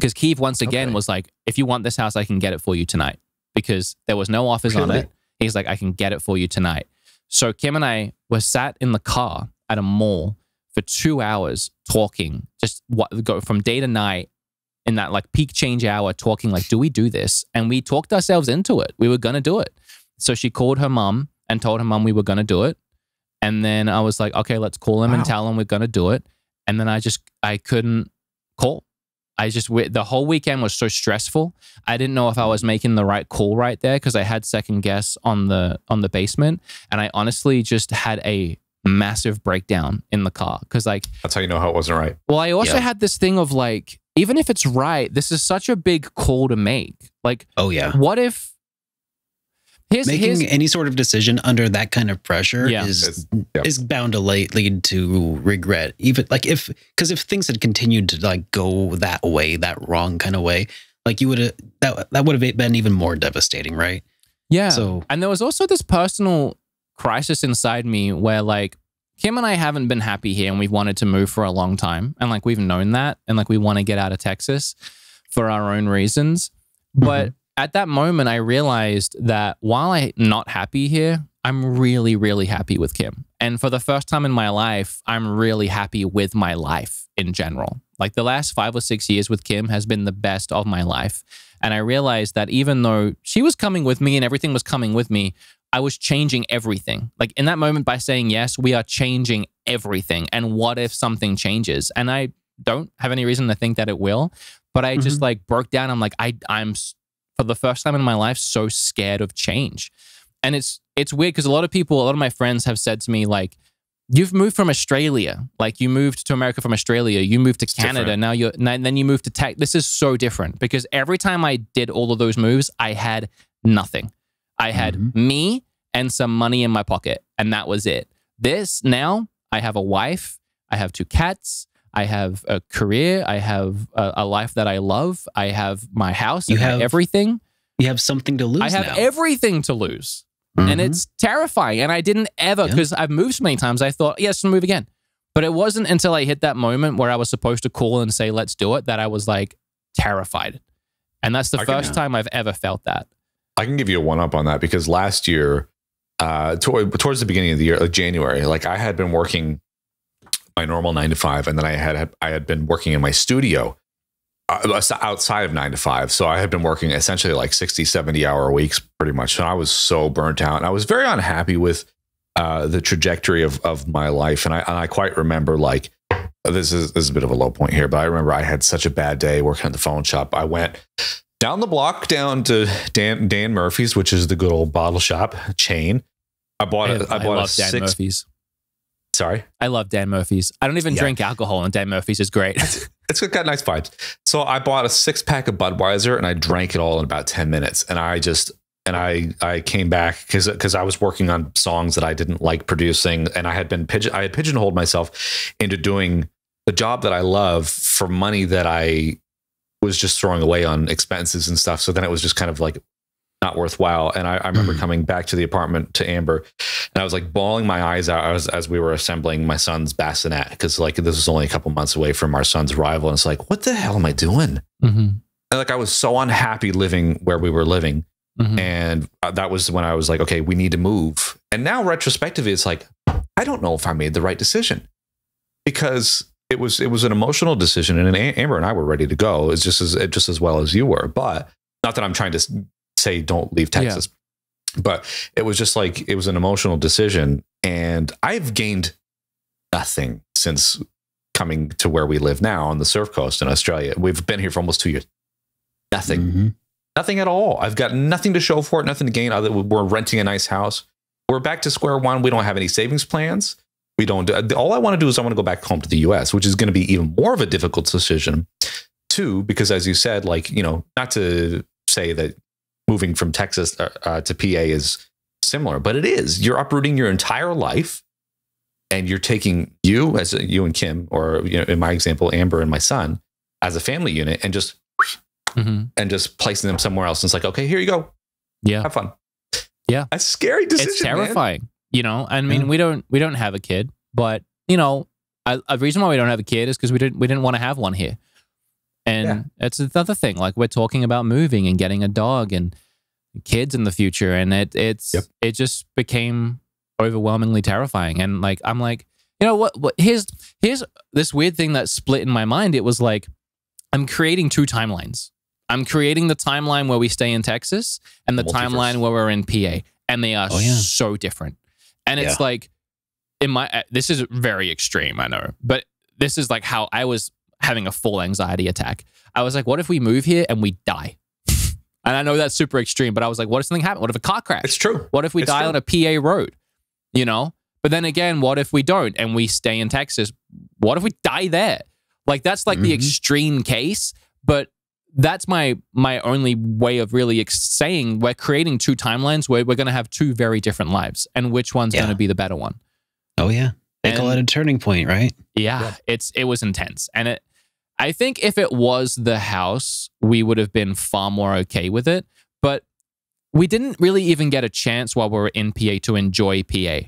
because Keith once again Okay. was like, "If you want this house, I can get it for you tonight." Because there was no offers on it. He's like, "I can get it for you tonight." So Kim and I were sat in the car at a mall for two hours talking, just what go from day to night in that like peak change hour, talking like, do we do this? And we talked ourselves into it. We were gonna do it. So she called her mom and told her mom we were gonna do it. And then I was like, okay, let's call him and tell him we're gonna do it. And then I just I couldn't call. I just the whole weekend was so stressful. I didn't know if I was making the right call right there because I had second guess on the on the basement, and I honestly just had a massive breakdown in the car because like That's how you know how it wasn't right. well, I also Yeah. had this thing of like, even if it's right, this is such a big call to make. Like, Oh yeah. what if here's Making here's any sort of decision under that kind of pressure Yeah. is yeah. is bound to lead, lead to regret. Even like if because if things had continued to like go that way, that wrong kind of way, like you would have that that would have been even more devastating, right? Yeah. So And there was also this personal crisis inside me where like Kim and I haven't been happy here and we've wanted to move for a long time. And like we've known that and like we want to get out of Texas for our own reasons. But mm-hmm. At that moment I realized that while I'm not happy here, I'm really, really happy with Kim. And for the first time in my life, I'm really happy with my life in general. Like the last five or six years with Kim has been the best of my life. And I realized that even though she was coming with me and everything was coming with me, I was changing everything. Like in that moment, by saying yes, we are changing everything. And what if something changes? And I don't have any reason to think that it will, but I just mm-hmm. like broke down. I'm like, I, I'm for the first time in my life so scared of change. And it's it's weird because a lot of people, a lot of my friends have said to me like, "You've moved from Australia, like you moved to America from Australia, you moved to Canada, different. now you're now, then you moved to Tech. This is so different because every time I did all of those moves, I had nothing. I had Mhm. me and some money in my pocket, and that was it. This now, I have a wife, I have two cats, I have a career, I have a, a life that I love, I have my house, You and have everything. you have something to lose. I have now. everything to lose and Mhm. it's terrifying. And I didn't ever Yeah. because I've moved so many times. I thought, yes, I'll move again. But it wasn't until I hit that moment where I was supposed to call and say, "Let's do it," that I was like terrified. And that's the I can- first time I've ever felt that. I can give you a one up on that because last year, uh, toward, towards the beginning of the year, like January, like I had been working my normal nine to five, and then I had I had been working in my studio uh, outside of nine to five. So I had been working essentially like 60, 70 hour weeks pretty much. And I was so burnt out, and I was very unhappy with uh, the trajectory of of my life. And I and I quite remember like this is this is a bit of a low point here, but I remember I had such a bad day working at the phone shop. I went down the block down to Dan Dan Murphy's, which is the good old bottle shop chain. I bought I, a, I bought a love Dan six. Murphy's. Sorry, I love Dan Murphy's. I don't even Yeah. drink alcohol, and Dan Murphy's is great. it's got nice vibes. So I bought a six pack of Budweiser and I drank it all in about ten minutes. And I just and I I came back because because I was working on songs that I didn't like producing, and I had been pigeon I had pigeonholed myself into doing the job that I love for money that I was just throwing away on expenses and stuff. So then it was just kind of like not worthwhile. And I, I remember Mhm. coming back to the apartment to Amber, and I was like bawling my eyes out as, as we were assembling my son's bassinet because like this was only a couple months away from our son's arrival, and it's like, what the hell am I doing? Mhm. And like I was so unhappy living where we were living, Mhm. and uh, that was when I was like, okay, we need to move. And now retrospectively, it's like I don't know if I made the right decision because it was it was an emotional decision, and Amber and I were ready to go. It's just as just as well as you were, but not that I'm trying to say don't leave Yeah. Texas, but it was just like it was an emotional decision, and I've gained nothing since coming to where we live now on the Surf Coast in Australia. We've been here for almost two years. Nothing Mhm. nothing at all. I've got nothing to show for it, nothing to gain. Other we're renting a nice house. We're back to square one. We don't have any savings plans. We don't. do- All I want to do is I want to go back home to the U.S., which is going to be even more of a difficult decision. Two, because as you said, like you know, not to say that moving from Texas uh, uh, to PA is similar, but it is. You're uprooting your entire life, and you're taking you as a, you and Kim, or you know, in my example, Amber and my son, as a family unit, and just Mhm. and just placing them somewhere else. And it's like, okay, here you go. Yeah. Have fun. Yeah. That's a scary decision. it's man. terrifying. You know, I mean, Yeah. we don't we don't have a kid, but you know, a, a reason why we don't have a kid is because we didn't we didn't want to have one here, and Yeah. it's another thing. Like we're talking about moving and getting a dog and kids in the future, and it it's Yep. it just became overwhelmingly terrifying. And like I'm like, you know what? What here's here's this weird thing that split in my mind. It was like I'm creating two timelines. I'm creating the timeline where we stay in Texas and the Multiverse. timeline where we're in PA, and they are Oh, yeah. so different. And it's like, in my uh, this is very extreme, I know, but this is like how I was having a full anxiety attack. I was like, what if we move here and we die? and I know that's super extreme, but I was like, what if something happened? What if a car crash? It's true. What if we It's die true. on a PA road? You know? But then again, what if we don't and we stay in Texas? What if we die there? Like that's like the Mhm. extreme case, but that's my my only way of really ex- saying we're creating two timelines where we're going to have two very different lives and which one's Yeah. going to be the better one. Oh yeah. They call it a turning point, right? Yeah, Yeah. it's it was intense, and it. I think if it was the house, we would have been far more okay with it. But we didn't really even get a chance while we were in PA to enjoy PA.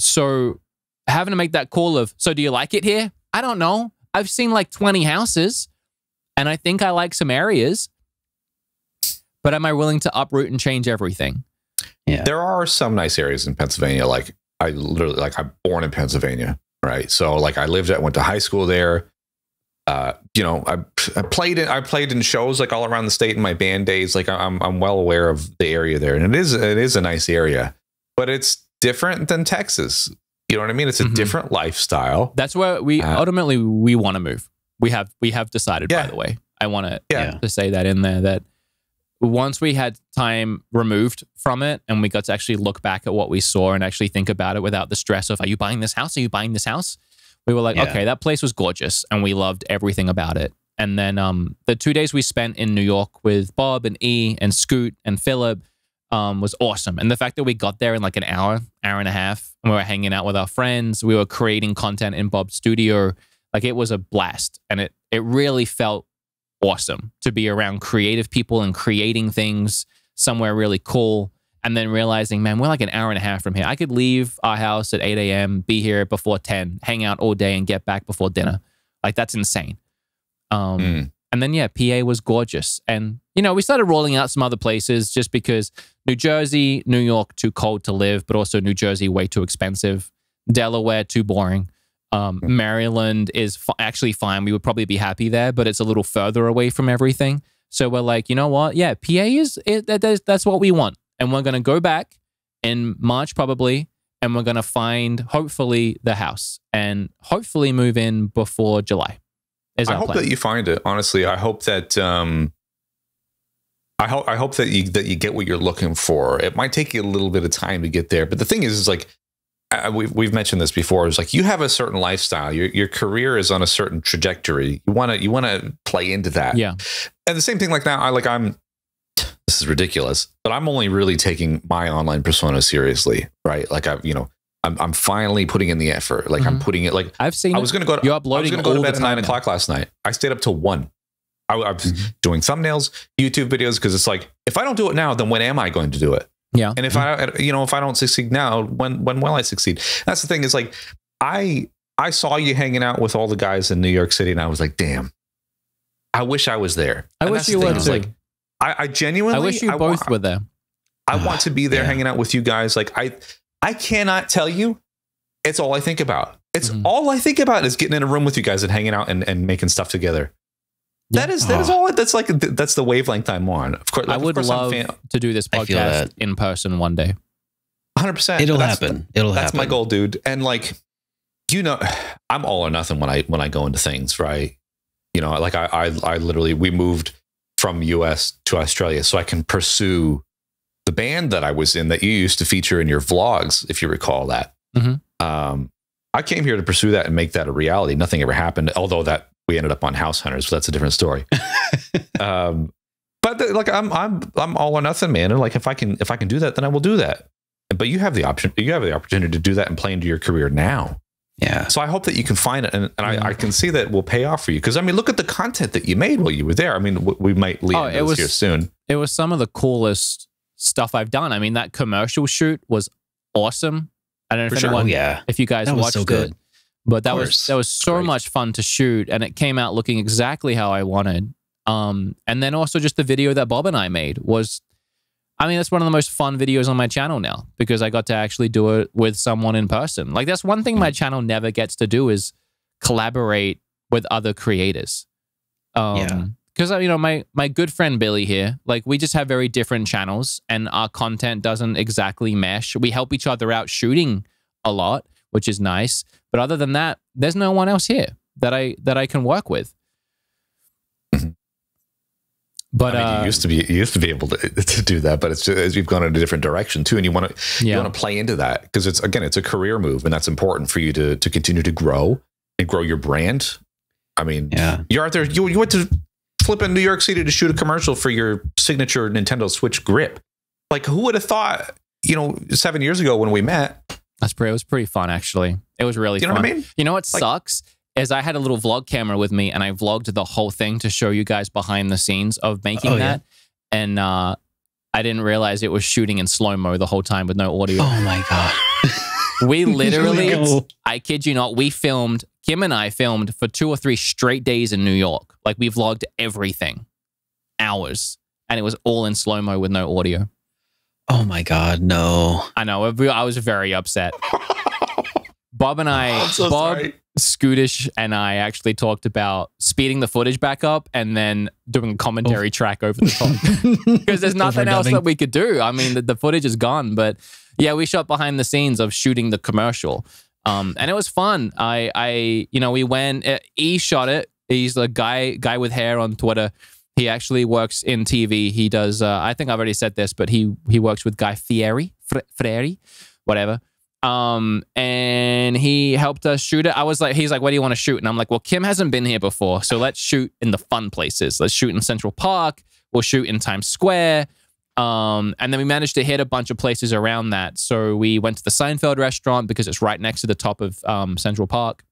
So having to make that call of, so do you like it here? I don't know. I've seen like 20 houses and I think I like some areas. But am I willing to uproot and change everything? Yeah. There are some nice areas in Pennsylvania. Like I literally, like I'm born in Pennsylvania, right? So like I lived at, went to high school there. Uh, you know, I, I played in, I played in shows like all around the state in my band days. Like I'm, I'm well aware of the area there, and it is, it is a nice area, but it's different than Texas. You know what I mean? It's a Mhm. different lifestyle. That's where we Uh, ultimately we want to move. We have we have decided. By the way, I want to Yeah. to say that in there that once we had time removed from it and we got to actually look back at what we saw and actually think about it without the stress of are you buying this house? Are you buying this house? We were like, Yeah. okay, that place was gorgeous and we loved everything about it. And then um, the two days we spent in New York with Bob and E and Scoot and Philip um, was awesome. And the fact that we got there in like an hour, hour and a half, and we were hanging out with our friends, we were creating content in Bob's studio. Like it was a blast, and it it really felt awesome to be around creative people and creating things somewhere really cool. And then realizing, man, we're like an hour and a half from here. I could leave our house at 8 a.m., be here before 10, hang out all day, and get back before dinner. Like that's insane. Um, Mm. and then yeah, PA was gorgeous, and you know we started rolling out some other places just because New Jersey, New York too cold to live, but also New Jersey way too expensive. Delaware too boring. Um, Maryland is actually fine. We would probably be happy there, but it's a little further away from everything. So we're like, you know what? Yeah, PA is it, that, that's, that's what we want, and we're gonna go back in March probably, and we're gonna find hopefully the house and hopefully move in before July. Is I hope plan. that you find it. Honestly, I hope that um, I hope I hope that you that you get what you're looking for. It might take you a little bit of time to get there, but the thing is, is like I, we've we've mentioned this before. Is like you have a certain lifestyle. Your your career is on a certain trajectory. You want to you want to play into that. Yeah. And the same thing like now. I like I'm. This is ridiculous, but I'm only really taking my online persona seriously, right? Like I've, you know, I'm I'm finally putting in the effort. Like I'm Mhm. putting it. Like I've seen I was going to go. To, You're I was uploading going to go to bed at nine o'clock last night. I stayed up till one. I, I was Mhm. doing thumbnails, YouTube videos, because it's like if I don't do it now, then when am I going to do it? Yeah. And if I, you know, if I don't succeed now, when when will I succeed? That's the thing. Is like I I saw you hanging out with all the guys in New York City, and I was like, damn, I wish I was there. I And wish the you were. Like I, I genuinely, I wish you I both wa- were there. I want to be there Yeah. hanging out with you guys. Like I I cannot tell you. It's all I think about. It's Mhm. all I think about is getting in a room with you guys and hanging out and, and making stuff together. That Yeah. is that is Oh. all. That's like that's the wavelength I'm on. Of course, I would course love fan- to do this podcast in person one day. 100%. It'll That's- happen. It'll happen. That's happen. my goal, dude. And like, you know, I'm all or nothing when I when I go into things, right? You know, like I I, I literally we moved from US to Australia so I can pursue the band that I was in that you used to feature in your vlogs, if you recall that. Mhm. Um, I came here to pursue that and make that a reality. Nothing ever happened, although that we ended up on House Hunters, but that's a different story. um, but the, like I'm I'm I'm all or nothing, man. And like if I can if I can do that, then I will do that. But you have the option. You have the opportunity to do that and play into your career now. Yeah. So I hope that you can find it, and, and Yeah. I, I can see that will pay off for you. Because I mean, look at the content that you made while you were there. I mean, w- we might leave Oh, it this was- here soon. It was some of the coolest stuff I've done. I mean, that commercial shoot was awesome. I don't know For if sure. Oh anyone, yeah. if you guys That was watched so good. it, but that was course. that was so Great. much fun to shoot, and it came out looking exactly how I wanted. Um, and then also just the video that Bob and I made was, I mean, that's one of the most fun videos on my channel now because I got to actually do it with someone in person. Like that's one thing my Mm. channel never gets to do is collaborate with other creators. Um, Yeah. Because you know my my good friend Billy here, like we just have very different channels, and our content doesn't exactly mesh. We help each other out shooting a lot, which is nice. But other than that, there's no one else here that I that I can work with. But I mean, uh, you used to be you used to be able to, to do that, but it's just, as you've gone in a different direction too, and you want to you want to play into that because it's again it's a career move, and that's important for you to to continue to grow and grow your brand. I mean, Yeah. you're out there. You you went to flip in New York City to shoot a commercial for your signature Nintendo Switch grip. Like, who would have thought? You know, seven years ago when we met. that's pretty. It was pretty fun actually. It was really You know fun. what I mean? You know what Like- sucks is I had a little vlog camera with me and I vlogged the whole thing to show you guys behind the scenes of making Oh, yeah? that. And uh, I didn't realize it was shooting in slow mo the whole time with no audio. Oh my god. We literally, No. I kid you not, we filmed, Kim and I filmed for two or three straight days in New York. Like we vlogged everything, hours. And it was all in slow mo with no audio. Oh my god. No. I know. I was very upset. Bob and I, I'm so Bob, sorry. Scootish and I actually talked about speeding the footage back up and then doing a commentary track over the top because there's nothing else that we could do. I mean, the, the footage is gone, but yeah, we shot behind the scenes of shooting the commercial, um, and it was fun. I, I, you know, we went. Uh, e shot it. He's a guy, guy with hair on Twitter. He actually works in TV. He does. Uh, I think I've already said this, but he he works with Guy Fieri, Fre- Fieri, whatever. Um, and he helped us shoot it. I was like, he's like, what do you want to shoot? And I'm like, well, Kim hasn't been here before, so let's shoot in the fun places. Let's shoot in Central Park. We'll shoot in Times Square. Um, and then we managed to hit a bunch of places around that. So we went to the Seinfeld restaurant because it's right next to the top of um, Central Park,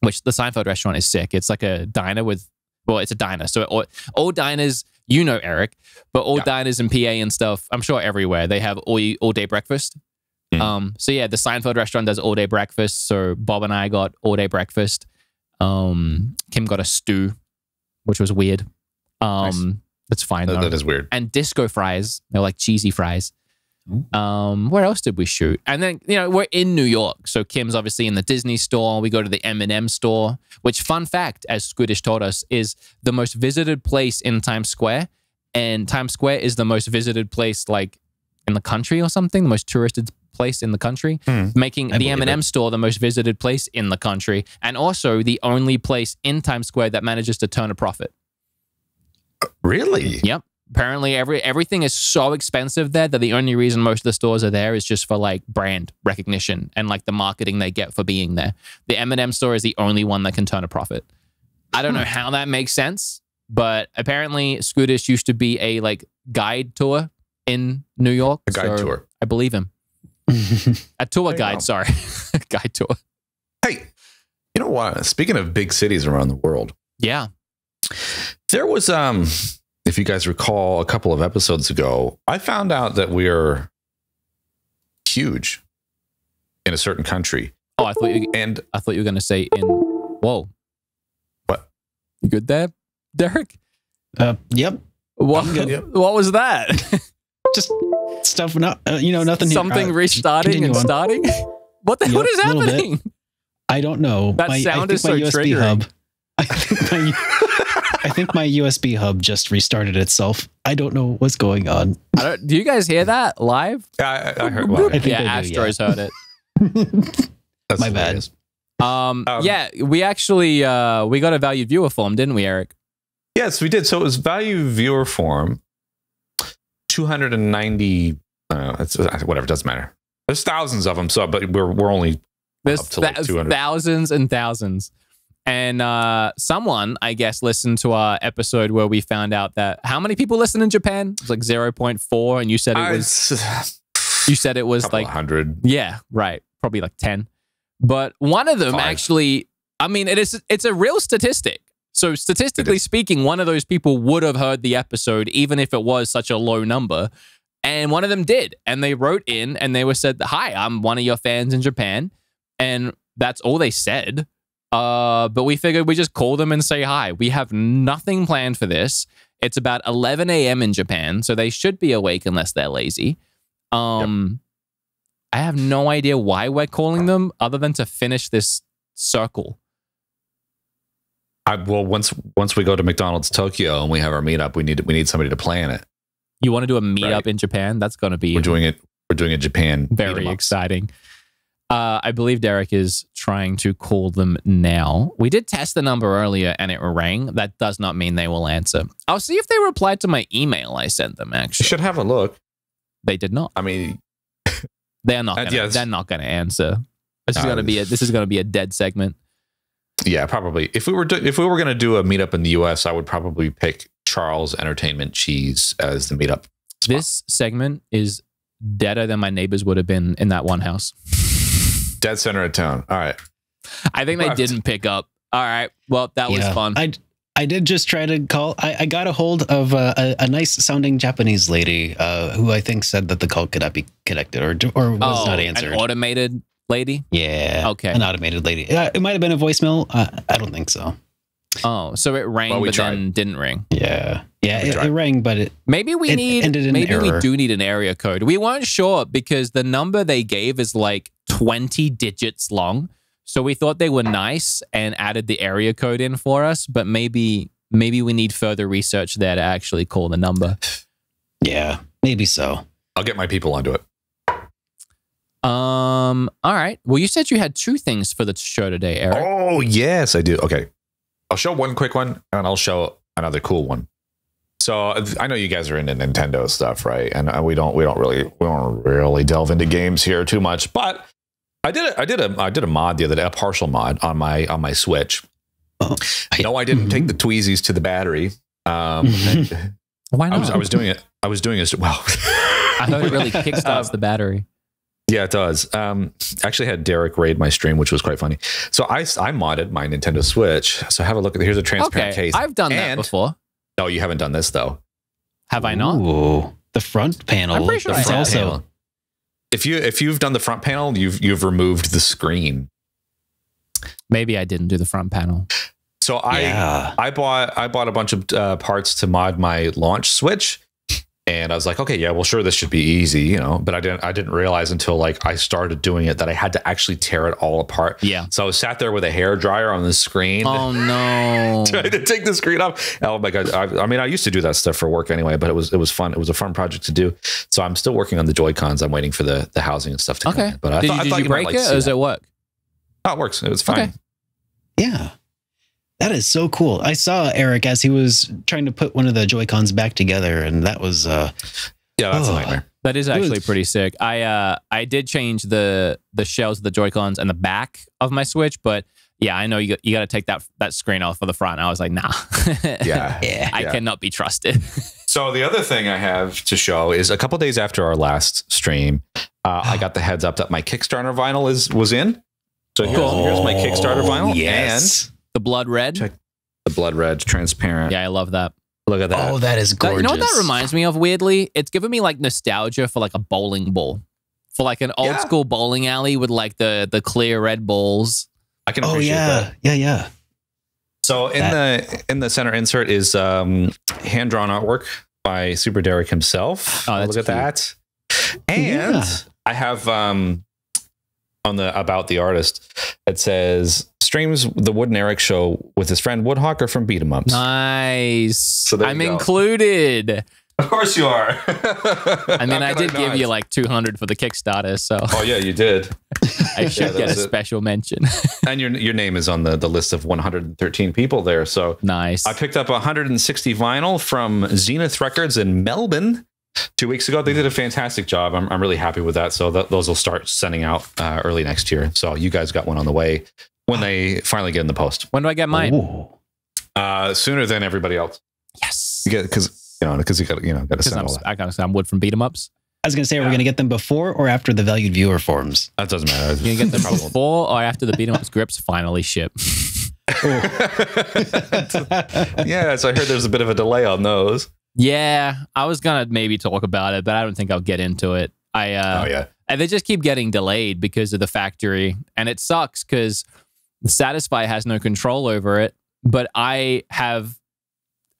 which the Seinfeld restaurant is sick. It's like a diner with, well, it's a diner. So all, all diners, you know, Erek, but all Yeah. diners in PA and stuff, I'm sure everywhere, they have all, all day breakfast. Mm. Um, so yeah, the Seinfeld restaurant does all day breakfast. So Bob and I got all day breakfast. Um, Kim got a stew, which was weird. Um, that's fine. That- that is weird. and disco fries. They're like cheesy fries. Ooh. Um, where else did we shoot? And then you know we're in New York, so Kim's obviously in the Disney store. We go to the M and M store, which fun fact, as Scootish told us, is the most visited place in Times Square, and Times Square is the most visited place like in the country or something, the most touristed place in the country, Hmm. making I the M and M it. store the most visited place in the country, and also the only place in Times Square that manages to turn a profit. Really? Yep. Apparently, every everything is so expensive there that the only reason most of the stores are there is just for like brand recognition and like the marketing they get for being there. The M&M store is the only one that can turn a profit. I don't know how that makes sense, but apparently, Scootish used to be a like guide tour in New York. A guide so tour. I believe him. A tour There guide. go. Sorry, guide tour. Hey, you know what? Speaking of big cities around the world, Yeah. there was um if you guys recall a couple of episodes ago, I found out that we're huge in a certain country. Oh, I thought you. And I thought you were going to say in. Whoa. What? You good there, Derek? uh, yep. What? I'm good. What was that? Just stuff. Not uh, you know nothing. here. Something Uh, restarting and on. starting. What the? Yep, what is little happening? I don't know. That my, sound I is my so USB triggering. hub. I think my I think my USB hub just restarted itself. I don't know what's going on. I don't, do you guys hear that live? I, I heard well, I think yeah, I do, Astros heard it. that's My bad. Um, Um, yeah, we actually uh, we got a valued viewer form, didn't we, Erek? Yes, we did. So it was value viewer form, 290, uh, it's, uh, whatever, doesn't matter. There's thousands of them, so but we're we're only There's Up to like 200. thousands and thousands. And uh, someone, I guess, listened to our episode where we found out that how many people listen in Japan? It's like zero point four, and you said it I- was you said it was like hundred. Yeah, right. Probably like 10. But one of them Five. actually, I mean, it is it's a real statistic. So statistically speaking, one of those people would have heard the episode even if it was such a low number. And one of them did. And they wrote in and they were said, Hi, I'm one of your fans in Japan. And that's all they said. Uh, but we figured we just call them and say hi. We have nothing planned for this. It's about 11 a.m. in Japan, so they should be awake unless they're lazy. Um, I have no idea why we're calling them, other than to finish this circle. I, well, once once we go to McDonald's Tokyo and we have our meetup, we need we need somebody to plan it. You want to do a meetup Right. in Japan? That's going to be We're doing it. We're doing a Japan. very meet 'em ups. exciting. Uh, I believe Derek is trying to call them now. We did test the number earlier and it rang. That does not mean they will answer. I'll see if they replied to my email I sent them. You Actually, should have a look. they did not. I mean, They're not. Gonna, it's- they're not going to answer. This is going to be a, this is going to be a dead segment. Yeah, probably. If we were do, if we were going to do a meetup in the U.S., I would probably pick Charles Entertainment Cheese as the meetup. spot. This segment is deader than my neighbors would have been in that one house. dead center of town. All right. I think they Left. didn't pick up. All right. Well, that was fun. I I did just try to call. I, I got a hold of uh, a, a nice sounding Japanese lady uh, who I think said that the call could not be connected or or was oh, not an answered. automated lady. yeah. Okay. An automated lady. Uh, it might have been a voicemail. Uh, I don't think so. Oh, so it rang Well, we but tried. then didn't ring. Yeah. Yeah. It, it rang, but it. Maybe we It need. ended in maybe we do need an area code. We weren't sure because the number they gave is like twenty digits long. So we thought they were nice and added the area code in for us, but maybe maybe we need further research there to actually call the number. Yeah. Maybe so. I'll get my people onto it. Um. All right. Well, you said you had two things for the show today, Erek. Oh yes, I do. Okay, I'll show one quick one, and I'll show another cool one. So uh, I know you guys are into Nintendo stuff, right? And uh, we don't we don't really we don't really delve into games here too much. But I did a, I did a I did a mod the other day, a partial mod on my on my Switch. Oh, I- no, I didn't Mhm. take the tweezies to the battery. Um, Mhm. Why I not? was I was doing it. I was doing it. Well, I heard it really kickstarts the battery. Yeah, it does. Um, actually had Derek raid my stream, which was quite funny. So I, I modded my Nintendo Switch. So have a look at here's a transparent Okay, case. I've done that before. No, you haven't done this though. Have I not? Ooh, the front panel. I'm pretty sure is I have. also. panel. If you if you've done the front panel, you've you've removed the screen. Maybe I didn't do the front panel. So I yeah. I bought I bought a bunch of uh, parts to mod my launch Switch, and I was like, okay, yeah, well, sure, this should be easy, you know. But I didn't I didn't realize until like I started doing it that I had to actually tear it all apart. Yeah. So I was sat there with a hair dryer on the screen. Oh no. trying to take the screen off. Oh my god! I, I mean, I used to do that stuff for work anyway, but it was it was fun. It was a fun project to do. So I'm still working on the Joy Cons. I'm waiting for the the housing and stuff to come. Okay. in. But I did thought, you, I thought you you might break like it see or does that. it work? Oh, it works. It was fine. Okay. Yeah. That is so cool. I saw Erek as he was trying to put one of the Joy Cons back together, and that was uh Yeah, that's a Oh. nightmare. That is actually pretty sick. I uh I did change the the shells of the Joy Cons and the back of my Switch, but yeah, I know you got- you got to take that that screen off for the front. I was like, nah. Yeah. yeah. I Yeah. cannot be trusted. So the other thing I have to show is a couple days after our last stream, uh, I got the heads up that my Kickstarter vinyl is was in. So here's, here's my Kickstarter vinyl Oh, Yes. The blood red. Check- the blood red transparent. Yeah, I love that. Look at that. Oh, that is That- gorgeous. you know what that reminds me of weirdly? It's giving me like nostalgia for like a bowling ball. For like an old Yeah. school bowling alley with like the the clear red balls. I can Oh appreciate that. yeah, yeah, yeah. So in the in the center insert is um, hand drawn artwork by Super Derek himself. Oh, that's Look at that. And Yeah. I have um, on the about the artist. It says streams the Wood and Erek show with his friend Wood Hawker from Beat 'em Ups. Nice. there you I'm included. Of course you are. I mean, I did give you like 200 for the Kickstarter, so Oh yeah, you did. I should that get a it. special mention. And your your name is on the the list of 113 people there. So nice. I picked up 160 vinyl from Zenith Records in Melbourne two weeks ago. They did a fantastic job. I'm, I'm really happy with that. So that, those will start sending out uh, early next year. So you guys got one on the way when they finally get in the post when do I get mine? Ooh. uh, sooner than everybody else. Yes. You get because you know because you got you know got to Because send I'm, all that. I got some wood from beat 'em ups. I was gonna say, are we gonna get them before or after the valued viewer forms? That doesn't matter. You can get them before or after the beat 'em ups grips finally ship. yeah, so I heard there's a bit of a delay on those. Yeah, I was gonna maybe talk about it, but I don't think I'll get into it. I uh, oh yeah, and they just keep getting delayed because of the factory, and it sucks because Satisfye has no control over it. But I have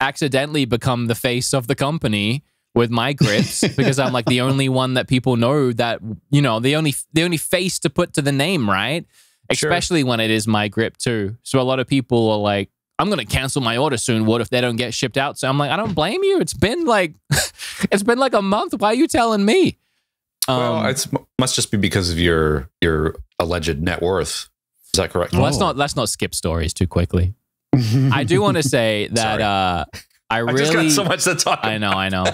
accidentally become the face of the company with my grips because I'm like the only one that people know that you know the only the only face to put to the name, right? Sure. Especially when it is my grip too. So a lot of people are like, "I'm gonna cancel my order soon. What if they don't get shipped out?" So I'm like, I don't blame you. It's been like, it's been like a month. Why are you telling me? well, Um, it's must just be because of your your alleged net worth. Is that correct? Well, let's Oh. not let's not skip stories too quickly. I do want to say that uh, I I just really, got so much to talk. I know, I know,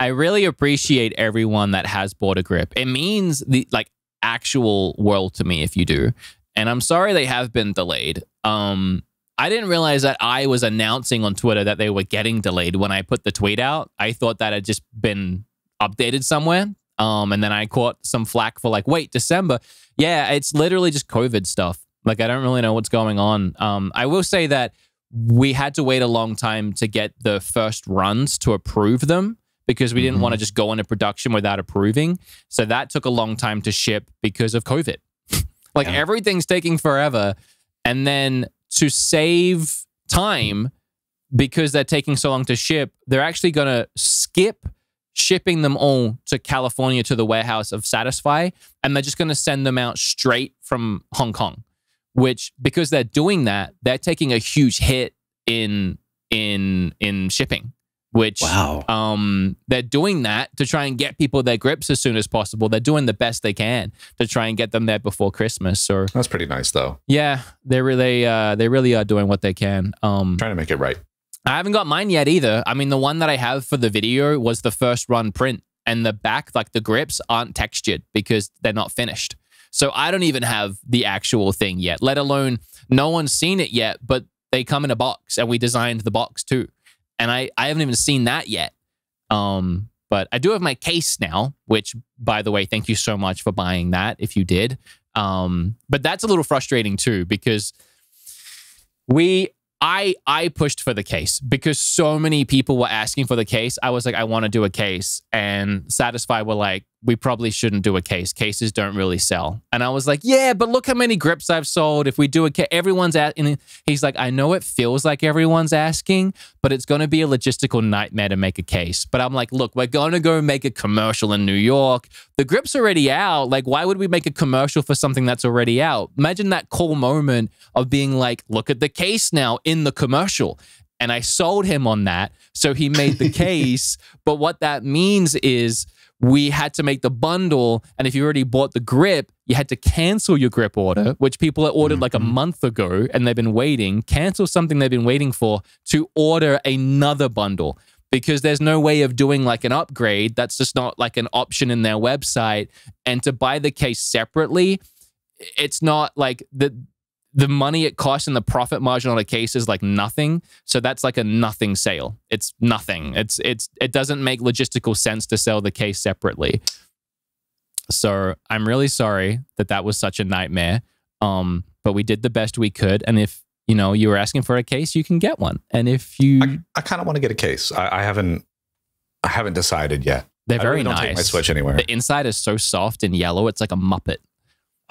I really appreciate everyone that has bought a grip. It means the like actual world to me if you do. And I'm sorry they have been delayed. Um, I didn't realize that I was announcing on Twitter that they were getting delayed when I put the tweet out. I thought that had just been updated somewhere. Um, and then I caught some flack for like, wait, December. Yeah, it's literally just COVID stuff. Like I don't really know what's going on. Um, I will say that we had to wait a long time to get the first runs to approve them because we didn't Mhm. want to just go into production without approving. So that took a long time to ship because of COVID. like Yeah. everything's taking forever. And then to save time, because they're taking so long to ship, they're actually going to skip shipping them all to California to the warehouse of Satisfye, and they're just going to send them out straight from Hong Kong. Which, because they're doing that, they're taking a huge hit in in in shipping. Which Wow. um, they're doing that to try and get people their grips as soon as possible. They're doing the best they can to try and get them there before Christmas. So That's pretty nice, though. yeah, they really uh, they really are doing what they can. Um, Trying to make it right. I haven't got mine yet either. I mean, the one that I have for the video was the first run print, and the back, like the grips, aren't textured because they're not finished. So I don't even have the actual thing yet, let alone no one's seen it yet, but they come in a box and we designed the box too. And I, I haven't even seen that yet. Um, but I do have my case now, which, by the way, thank you so much for buying that if you did. Um, but that's a little frustrating too because we I I pushed for the case because so many people were asking for the case. I was like, I want to do a case, and Satisfye were like, we probably shouldn't do a case. Cases don't really sell. And I was like, yeah, but look how many grips I've sold. If we do a case, everyone's at. And he's like, I know it feels like everyone's asking, but it's going to be a logistical nightmare to make a case. But I'm like, look, we're going to go make a commercial in New York. The grip's already out. Like, why would we make a commercial for something that's already out? Imagine that cool moment of being like, look at the case now in the commercial. And I sold him on that. So he made the case. But what that means is we had to make the bundle. And if you already bought the grip, you had to cancel your grip order, which people had ordered like a Mhm. month ago and they've been waiting, cancel something they've been waiting for to order another bundle because there's no way of doing like an upgrade. That's just not like an option in their website. And to buy the case separately, it's not like the the money it costs and the profit margin on a case is like nothing. So that's like a nothing sale. It's nothing. It's it's it doesn't make logistical sense to sell the case separately. So I'm really sorry that that was such a nightmare. Um, but we did the best we could, and if you know you were asking for a case, you can get one. And if you, I, I kind of want to get a case. I, I haven't. I haven't decided yet. they're I very really don't nice. take my Switch anywhere. The inside is so soft and yellow; it's like a muppet.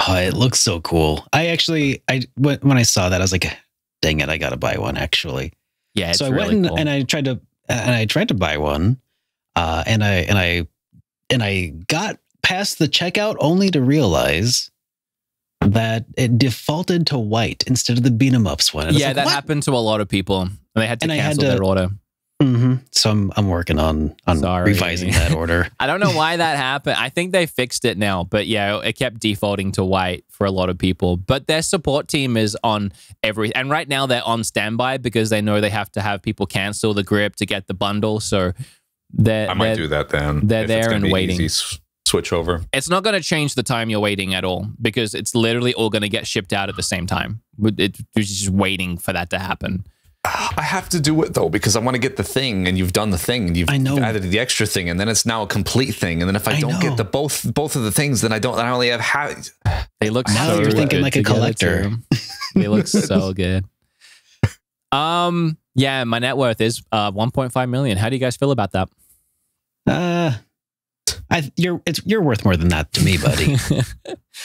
Oh, it looks so cool. I actually, I when when I saw that, I was like, "Dang it, I got to buy one." Actually, Yeah, it's so I really went and, cool. and I tried to and I tried to buy one, uh, and I and I and I got past the checkout only to realize that it defaulted to white instead of the beat 'em ups one. And I was yeah, like, that "What?" happened to a lot of people. And they had to And I had cancel to- their order. Mhm. So I'm I'm working on on Sorry. revising that order. I don't know why that happened. I think they fixed it now, but yeah, it kept defaulting to white for a lot of people. But their support team is on every, and right now they're on standby because they know they have to have people cancel the grip to get the bundle. So they're, I might they're- do that then. they're there and waiting. easy switch over. it's not going to change the time you're waiting at all because it's literally all going to get shipped out at the same time. It, it's just waiting for that to happen. I have to do it though because I want to get the thing, and you've done the thing, and you've I know. added the extra thing, and then it's now a complete thing. And then if I, I don't know. get the both both of the things, then I don't. I only have half. They look Now so you're thinking like a collector. too. They look so good. Um, yeah, my net worth is uh 1.5 million. How do you guys feel about that? Uh, I you're it's you're worth more than that to me, buddy.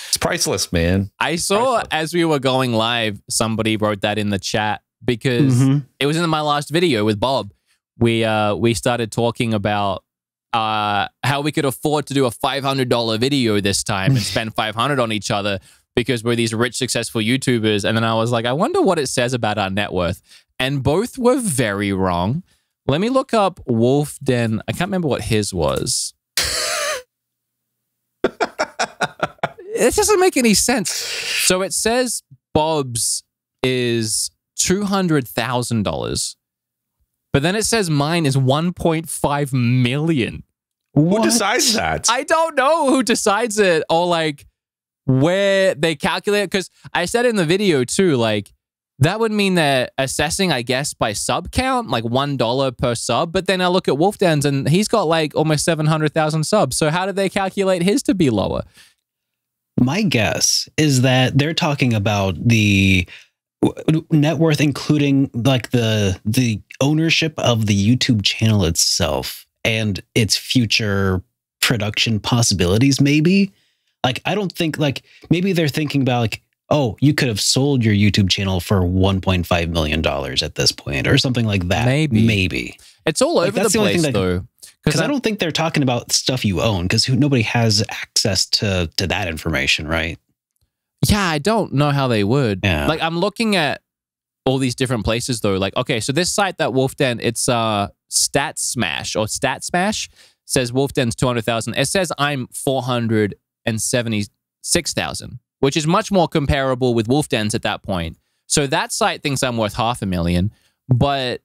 It's priceless, man. I saw Priceless. as we were going live, somebody wrote that in the chat because Mhm. it was in my last video with Bob. We uh we started talking about uh how we could afford to do a five hundred dollar video this time and spend five hundred on each other because we're these rich, successful YouTubers. And then I was like, I wonder what it says about our net worth. And both were very wrong. Let me look up Wolf Den. I can't remember what his was. it doesn't make any sense. So it says Bob's is two hundred thousand dollars, but then it says mine is one point five million. Who decides that? I don't know who decides it or like where they calculate it. Because I said in the video too, like that would mean they're assessing, I guess, by sub count, like one dollar per sub. But then I look at Wolfden's and he's got like almost seven hundred thousand subs. So how did they calculate his to be lower? My guess is that they're talking about the w- net worth, including like the the ownership of the YouTube channel itself and its future production possibilities. Maybe, like I don't think like maybe they're thinking about like oh you could have sold your YouTube channel for 1.5 million dollars at this point or something like that. Maybe. maybe It's all Like, over that's the the only place thing that- though. because I don't think they're talking about stuff you own because nobody has access to to that information, right? Yeah, I don't know how they would. Yeah. Like I'm looking at all these different places though. Like, okay, so this site that WulffDen, it's uh Stat Smash or Stat Smash says WulffDen's two hundred thousand. It says I'm four hundred and seventy six thousand, which is much more comparable with WulffDen's at that point. So that site thinks I'm worth half a million, but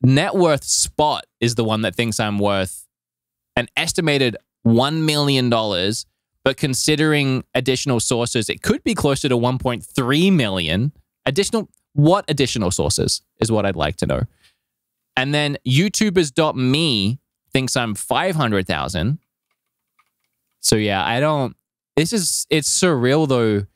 net worth spot is the one that thinks I'm worth an estimated one million dollars but considering additional sources, it could be closer to 1.3 million. Additional, what additional sources is what I'd like to know. And then YouTubers.me thinks I'm 500,000. So yeah, I don't, this is, it's surreal though.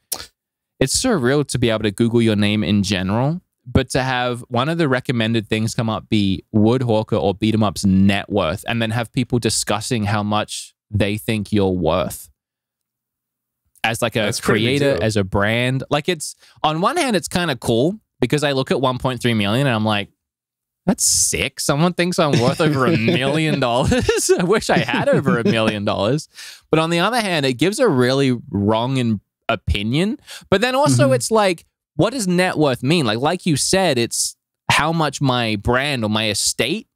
It's surreal to be able to Google your name in general, but to have one of the recommended things come up be Wood Hawker or Beat 'em Up's net worth, and then have people discussing how much they think you're worth as like a That's creator, as a brand. Like it's on one hand, it's kind of cool because I look at 1.3 million and I'm like, that's sick. Someone thinks I'm worth over a million dollars. I wish I had over a million dollars. But on the other hand, it gives a really wrong in- opinion. But then also, Mhm. it's like, what does net worth mean? Like, like you said, it's how much my brand or my estate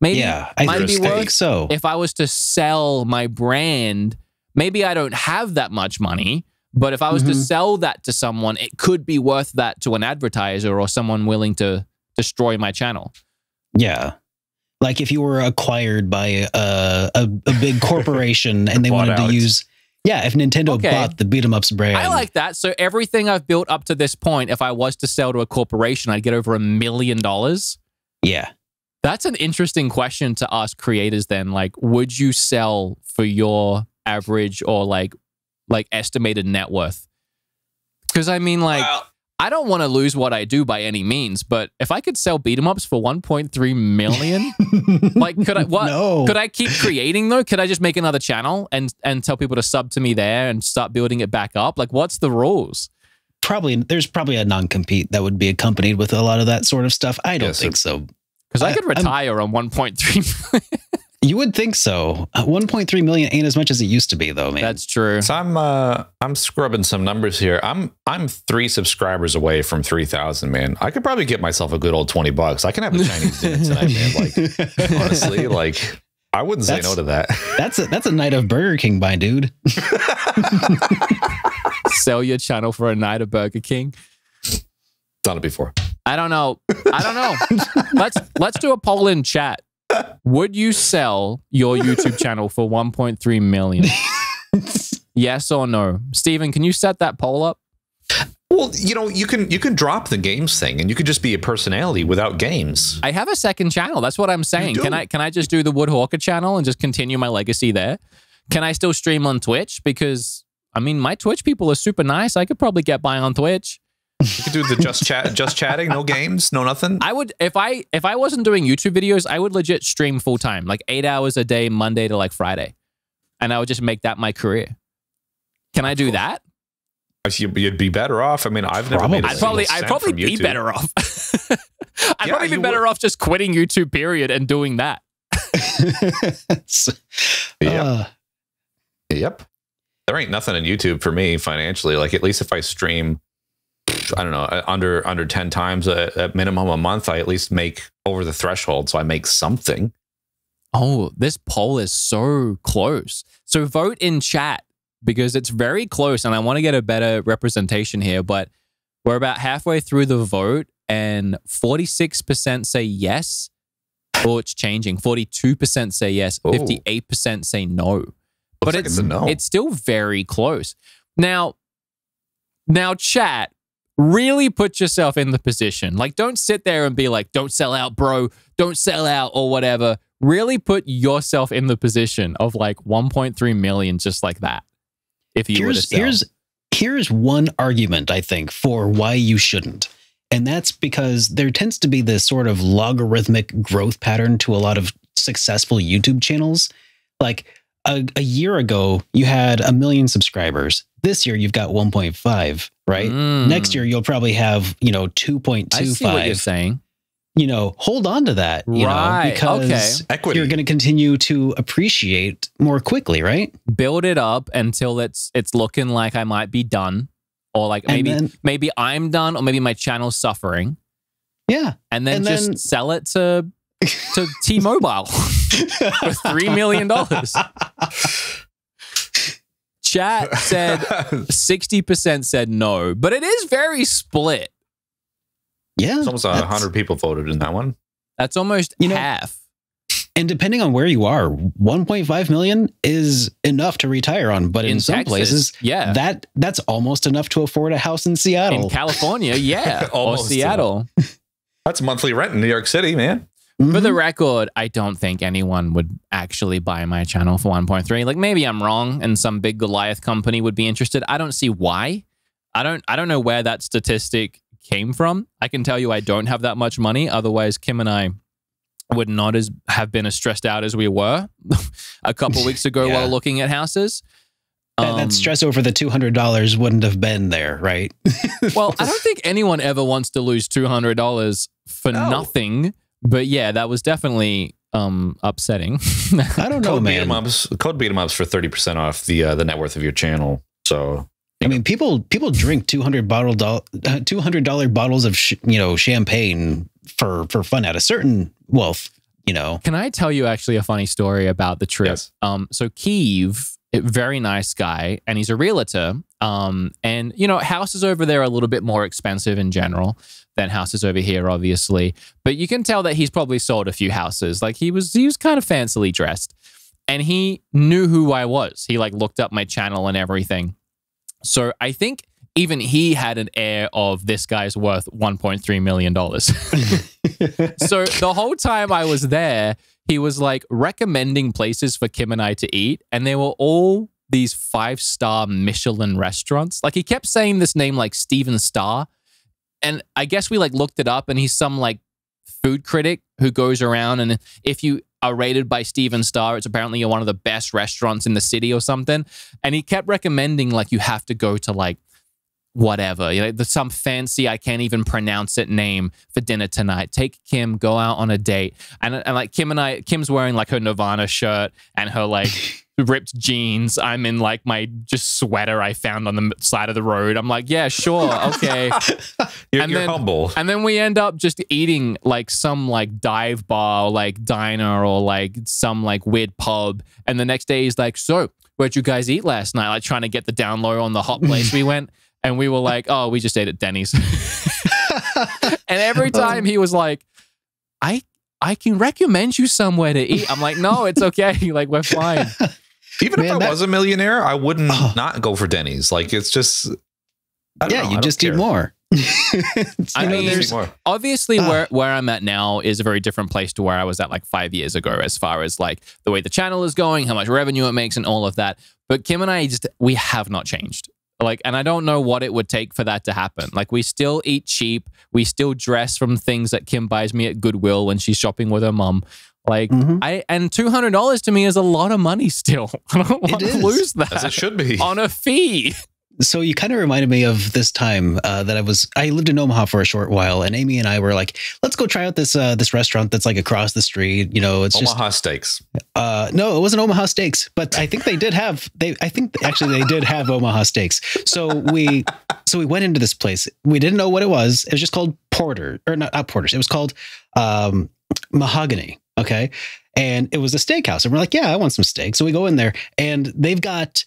maybe yeah, I might be worth. so. If I was to sell my brand, maybe I don't have that much money. But if I was to Mhm. sell that to someone, it could be worth that to an advertiser or someone willing to destroy my channel. yeah, like if you were acquired by a a, a big corporation and they wanted out. to use, yeah, if Nintendo Okay. bought the beat 'em ups brand, I like that. So everything I've built up to this point, if I was to sell to a corporation, I'd get over a million dollars. yeah, That's an interesting question to ask creators then. Like, would you sell for your average or like like estimated net worth? Because I mean, like, I don't want to lose what I do by any means, but if I could sell beat 'em ups for 1.3 million, like could I what No, could I keep creating though? Could I just make another channel and and tell people to sub to me there and start building it back up? Like what's the rules? probably there's probably a non compete that would be accompanied with a lot of that sort of stuff. I don't Yes, think so. Because I I- could I'm- retire on 1.3 million. You would think so. Uh, 1.3 million ain't as much as it used to be, though, man. That's true. So I'm uh I'm scrubbing some numbers here. I'm I'm three subscribers away from three thousand, man. I could probably get myself a good old twenty bucks. I can have a Chinese dinner tonight, man. Like honestly, like I wouldn't say no to that. that's a that's a night of Burger King, my dude. Sell your channel for a night of Burger King. Done it before. I don't know. I don't know. let's let's do a poll in chat. Would you sell your YouTube channel for 1.3 million? yes or no? Steven, can you set that poll up? Well, you know, you can you can drop the games thing, and you could just be a personality without games. I have a second channel. That's what I'm saying. Can I can I just do the Wood Hawker channel and just continue my legacy there? Can I still stream on Twitch? Because I mean, my Twitch people are super nice. I could probably get by on Twitch. You could do the just chat, just chatting, no games, no nothing. I would if I if I wasn't doing YouTube videos, I would legit stream full time, like eight hours a day, Monday to like Friday, and I would just make that my career. Can I do that? You'd you'd be better off. I mean, I've never made a I'd probably I'd probably from be YouTube. better off. I'd Yeah, probably be better would. off just quitting YouTube. Period, and doing that. yeah. Yep. uh, Yep. There ain't nothing on YouTube for me financially. Like at least if I stream, I don't know, uh, under under ten times a, at minimum a month, I at least make over the threshold, so I make something. Oh, this poll is so close. So vote in chat because it's very close and I want to get a better representation here. But we're about halfway through the vote and 46% say yes. Oh, it's changing. 42% say yes, Oh. 58% say no. but like it's it's a no. it's still very close. Now, now chat, really put yourself in the position. Like don't sit there and be like, don't sell out, bro. Don't sell out or whatever. Really put yourself in the position of like 1.3 million just like that. If you were to here's sell. here's here's one argument I think for why you shouldn't. And that's because there tends to be this sort of logarithmic growth pattern to a lot of successful YouTube channels. Like a, a year ago, you had a million subscribers. This year, you've got 1.5, right? Mm. Next year, you'll probably have, you know, 2.25. I see what you're saying. You know, hold on to that, you Right, know, because okay. Equity. you're going to continue to appreciate more quickly, right? Build it up until it's it's looking like I might be done, or like maybe then- maybe I'm done, or maybe my channel's suffering, Yeah. and then And just then- sell it to to T-Mobile for three million dollars. Chat said sixty percent said no, but it is very split. Yeah. It's almost a hundred people voted in that one. That's almost You know- half. And depending on where you are, 1.5 million is enough to retire on. But in, some Texas, places, yeah. that that's almost enough to afford a house in Seattle. in California, yeah, or Almost Seattle. That's monthly rent in New York City, man. For Mhm. the record, I don't think anyone would actually buy my channel for 1.3. Like maybe I'm wrong and some big Goliath company would be interested. I don't see why. I don't I don't know where that statistic came from. I can tell you I don't have that much money. Otherwise, Kim and I would not as have been as stressed out as we were a couple weeks ago Yeah. while looking at houses. that, Um, that stress over the $200 wouldn't have been there, right? well, I don't think anyone ever wants to lose two hundred dollars for No. nothing. But yeah, that was definitely um upsetting. I don't know, Code beat man. 'em ups. Code beat 'em ups for thirty percent off the uh, the net worth of your channel. So I mean, people people drink 200 bottle do- uh, $200 bottles of sh- you know champagne for for fun at a certain wealth, you know. Can I tell you actually a funny story about the trip? Yes. Um, so Keeve, a very nice guy, and he's a realtor. Um, and you know, houses over there are a little bit more expensive in general than houses over here, obviously. But you can tell that he's probably sold a few houses. Like he was, he was kind of fancily dressed, and he knew who I was. He like looked up my channel and everything. So I think even he had an air of this guy's worth 1.3 million dollars. so the whole time I was there, he was like recommending places for Kim and I to eat, and they were all these five star Michelin restaurants. Like he kept saying this name like Stephen Starr, and I guess we like looked it up, and he's some like food critic who goes around, and if you are rated by Stephen Starr, it's apparently one of the best restaurants in the city or something. And he kept recommending like you have to go to like whatever. You know, there's some fancy I can't even pronounce it name for dinner tonight. Take Kim, go out on a date, and and like Kim and I, Kim's wearing like her Nirvana shirt and her like ripped jeans. I'm in like my just sweater I found on the side of the road. I'm like, yeah, sure, okay. you're, And you're then- humble. And then we end up just eating like some like dive bar, or, like diner, or like some like weird pub. And the next day he's like, "So, where'd you guys eat last night?" Like trying to get the down low on the hot place we went. And we were like, "Oh, we just ate at Denny's." and every time he was like, "I I can recommend you somewhere to eat." I'm like, "No, it's okay. like we're fine." Even if I that- was a millionaire, I wouldn't Oh. not go for Denny's. Like it's just. I yeah, know, you don't just care. eat more. I know, mean, there's- obviously Ah. where where I'm at now is a very different place to where I was at like five years ago, as far as like the way the channel is going, how much revenue it makes, and all of that. But Kim and I just we have not changed. Like, and I don't know what it would take for that to happen. Like, we still eat cheap. We still dress from things that Kim buys me at Goodwill when she's shopping with her mom. Like, Mhm. I and two hundred dollars to me is a lot of money still. I don't want to lose that As it should be. on a fee. So you kind of reminded me of this time uh, that I was I lived in Omaha for a short while, and Amy and I were like, "Let's go try out this uh, this restaurant that's like across the street." You know, it's just Omaha steaks. uh, no, it wasn't Omaha Steaks, but I think they did have they. I think actually they did have Omaha Steaks. So we so we went into this place. We didn't know what it was. It was just called Porter or not, not Porter's. It was called um, Mahogany. Okay, and it was a steakhouse, and we're like, "Yeah, I want some steak." So we go in there, and they've got.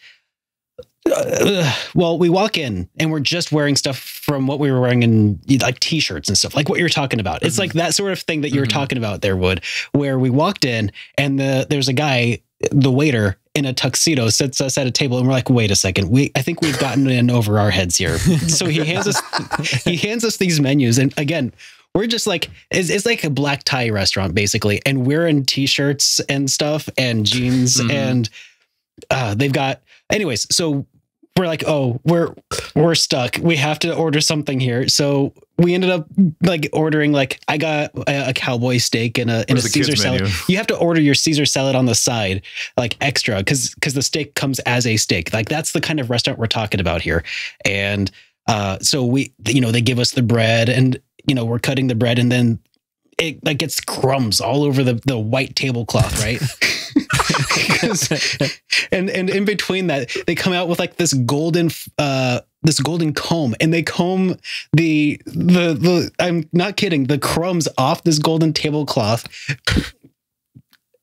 Uh, well, we walk in and we're just wearing stuff from what we were wearing in like t-shirts and stuff, like what you're talking about. It's Mhm. like that sort of thing that you were Mhm. talking about there, Wood, where we walked in and the there's a guy, the waiter in a tuxedo sits us at a table and we're like, wait a second, we I think we've gotten in over our heads here. so he hands us he hands us these menus and again we're just like it's, it's like a black tie restaurant basically and we're in t-shirts and stuff and jeans Mhm. and uh, they've got anyways so we're like, oh, we're we're stuck. We have to order something here. So we ended up like ordering like I got a, a cowboy steak and a and a Where's Caesar salad. menu? You have to order your Caesar salad on the side, like extra, because because the steak comes as a steak. Like that's the kind of restaurant we're talking about here. And uh, so we, you know, they give us the bread, and you know, we're cutting the bread, and then it like gets crumbs all over the the white tablecloth, right? and and in between that, they come out with like this golden uh this golden comb, and they comb the the the. I'm not kidding. The crumbs off this golden tablecloth.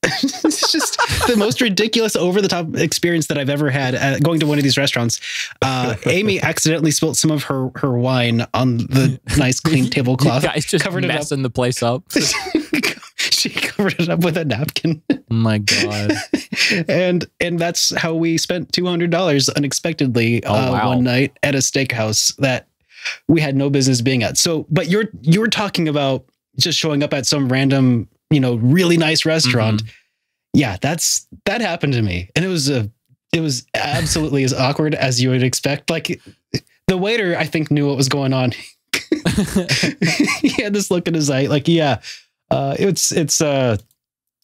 it's just the most ridiculous, over the top experience that I've ever had uh, going to one of these restaurants. Uh, Amy accidentally spilled some of her her wine on the nice clean You tablecloth. guys just covered it up. messing the place up. she covered it up with a napkin. Oh my god. and and that's how we spent two hundred dollars unexpectedly Oh, uh, wow. one night at a steakhouse that we had no business being at. So, but you're you're talking about just showing up at some random, you know, really nice restaurant. Mm-hmm. Yeah, that's that happened to me, and it was a it was absolutely as awkward as you would expect. Like the waiter, I think knew what was going on. he had this look in his eye, like yeah, uh, it's it's uh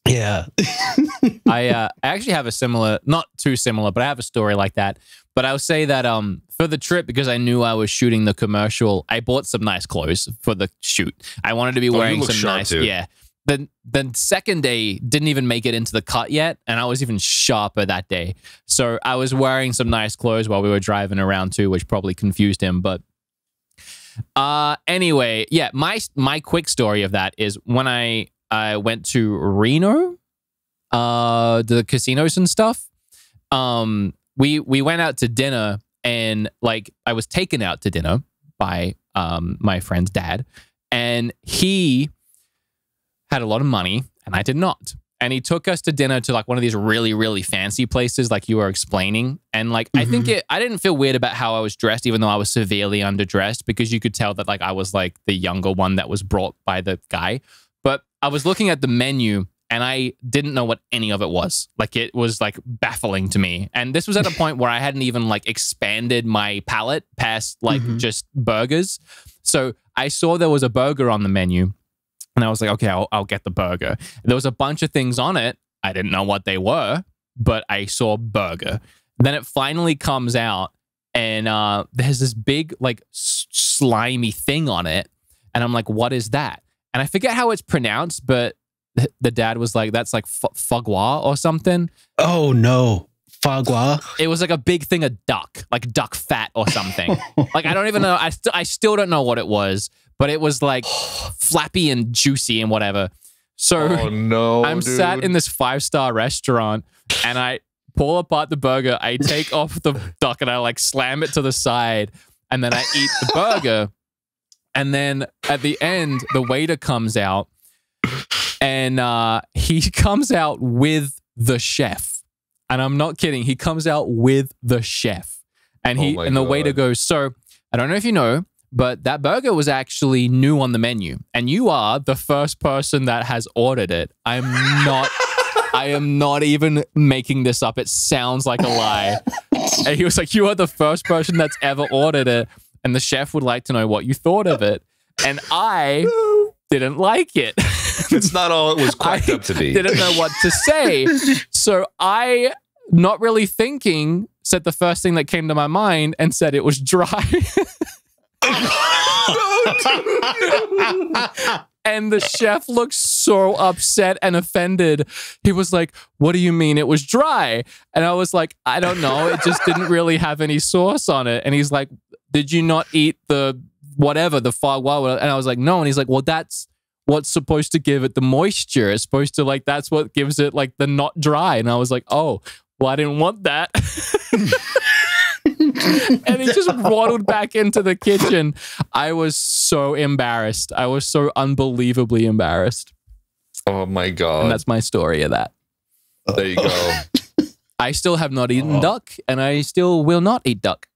yeah. I uh, I actually have a similar, not too similar, but I have a story like that. But I'll say that um for the trip because I knew I was shooting the commercial, I bought some nice clothes for the shoot. I wanted to be Oh, wearing look some nice, too. yeah. The the second day didn't even make it into the cut yet, and I was even sharper that day. So I was wearing some nice clothes while we were driving around too, which probably confused him. But uh anyway, yeah, my my quick story of that is when I I went to Reno, uh the casinos and stuff. Um we we went out to dinner and like I was taken out to dinner by um my friend's dad and he had a lot of money and I did not. And he took us to dinner to like one of these really, really fancy places, like you were explaining. And like, I think it, I didn't feel weird about how I was dressed, even though I was severely underdressed, because you could tell that like I was like the younger one that was brought by the guy. But I was looking at the menu and I didn't know what any of it was. Like, it was like baffling to me. And this was at a point where I hadn't even like expanded my palate past like Mhm. just burgers. So I saw there was a burger on the menu. And I was like, okay, I'll, I'll get the burger. There was a bunch of things on it. I didn't know what they were, but I saw burger. Then it finally comes out, and uh, there's this big, like, slimy thing on it. And I'm like, what is that? And I forget how it's pronounced, but th- the dad was like, that's like f- fagua or something. Oh no, Fagua. It was like a big thing of duck, like duck fat or something. like I don't even know. I still I still don't know what it was, but it was like flappy and juicy and whatever. So Oh no! I'm sat in this five star restaurant and I pull apart the burger. I take off the duck and I like slam it to the side, and then I eat the burger. And then at the end, the waiter comes out, and uh, he comes out with the chef. And I'm not kidding. He comes out with the chef, and he Oh and the waiter goes, "So I don't know if you know, but that burger was actually new on the menu, and you are the first person that has ordered it. I'm not." I am not even making this up. It sounds like a lie. And he was like, You are the first person that's ever ordered it. And the chef would like to know what you thought of it. And I didn't like it. it's not all it was cracked I up to be. didn't know what to say. So I, not really thinking, said the first thing that came to my mind and said it was dry. and the chef looked so upset and offended. He was like, What do you mean it was dry? And I was like, I don't know. It just didn't really have any sauce on it. And he's like, Did you not eat the whatever, the fagua? And I was like, No. And he's like, Well, that's what's supposed to give it the moisture. It's supposed to like, that's what gives it like the not dry. And I was like, Oh, well, I didn't want that. and he just waddled back into the kitchen. I was so embarrassed. I was so unbelievably embarrassed. oh my And god! that's my story of that. There you go. I still have not eaten Oh. duck, and I still will not eat duck.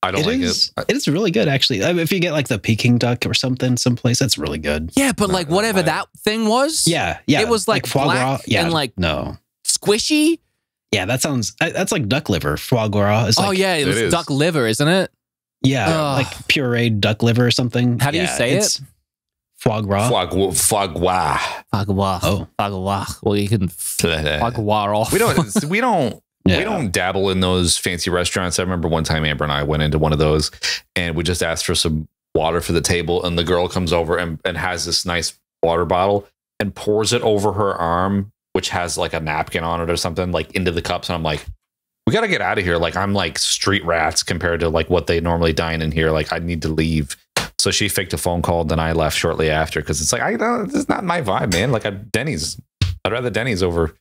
I don't It like is. it. It is really good, actually. I mean, if you get like the Peking duck or something, someplace that's really good. Yeah, but Not like gonna whatever lie. that thing was, Yeah, yeah. It was, like, foie gras. Yeah, and, like- no. squishy. Yeah, that sounds. Uh, that's like duck liver. Foie gras. Is oh, like, oh yeah, it It duck liver, isn't it? yeah, Ugh. like pureed duck liver or something. How do you say it's Foie gras. Foie gras. Foie gras. Foie gras. Oh. Foie gras. Well, you can foie gras off. We don't. We don't. Yeah. We don't dabble in those fancy restaurants. I remember one time Amber and I went into one of those and we just asked for some water for the table. And the girl comes over and, and has this nice water bottle and pours it over her arm, which has like a napkin on it or something, like into the cups. And I'm like, we got to get out of here. Like, I'm like street rats compared to like what they normally dine in here. Like, I need to leave. So she faked a phone call, then I left shortly after because it's like, I don't, this is not my vibe, man. Like, a Denny's, I'd rather Denny's over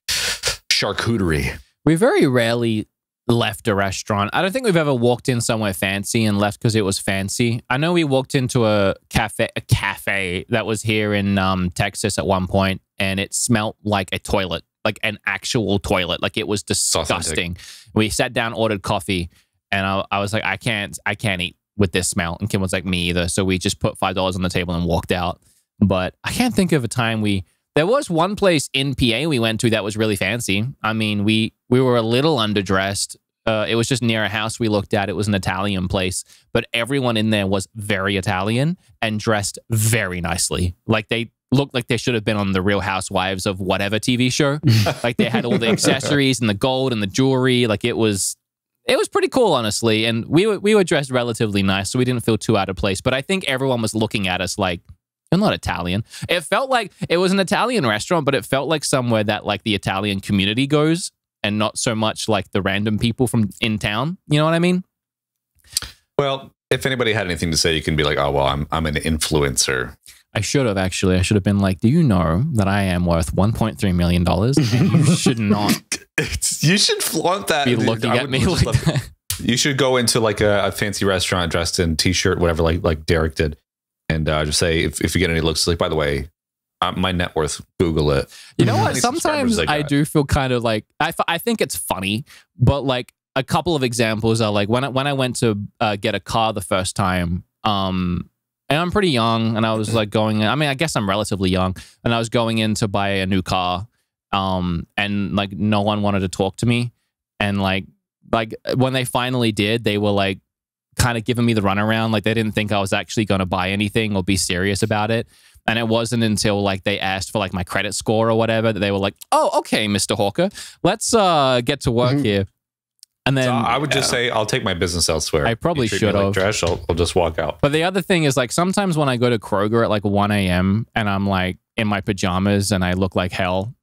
charcuterie. We very rarely left a restaurant. I don't think we've ever walked in somewhere fancy and left because it was fancy. I know we walked into a cafe, a cafe that was here in um, Texas at one point, and it smelt like a toilet, like an actual toilet. Like it was authentic. disgusting. We sat down, ordered coffee, and I, I was like, I can't, I can't eat with this smell. And Kim was like, me either. So we just put five dollars on the table and walked out. But I can't think of a time we. There was one place in PA we went to that was really fancy. I mean, we we were a little underdressed. Uh, it was just near a house we looked at. It was an Italian place, but everyone in there was very Italian and dressed very nicely. Like they looked like they should have been on the Real Housewives of whatever TV show. like they had all the accessories and the gold and the jewelry. Like it was it was pretty cool, honestly. And we were we were dressed relatively nice, so we didn't feel too out of place. But I think everyone was looking at us like, you're not Italian. It felt like it was an Italian restaurant, but it felt like somewhere that like the Italian community goes and not so much like the random people from in town. You know what I mean? Well, if anybody had anything to say, you can be like, "Oh, well, I'm I'm an influencer." I should have actually. I should have been like, do you know that I am worth 1.3 million dollars? You should not It's, you should flaunt that. be looking I at me like love- that. You should go into like a, a fancy restaurant dressed in t-shirt, whatever, like like Derek did, and uh, just say if, if you get any looks, like by the way, uh, my net worth. Google it. You know what? Sometimes they I do feel kind of like I, f- I think it's funny, but like a couple of examples are like when I, when I went to uh, get a car the first time, um, and I'm pretty young, and I was like going. I mean, I guess I'm relatively young, and I was going in to buy a new car, um, and like no one wanted to talk to me, and like like when they finally did, they were like kind of giving me the runaround. Like they didn't think I was actually going to buy anything or be serious about it. And it wasn't until like they asked for like my credit score or whatever that they were like, "Oh, okay, Mr. Hawker, let's uh get to work Mhm. here." And then So I would just say I'll take my business elsewhere. I probably You treat me should like have. trash. I'll, I'll just walk out. But the other thing is like sometimes when I go to Kroger at like 1 a.m. and I'm like in my pajamas and I look like hell,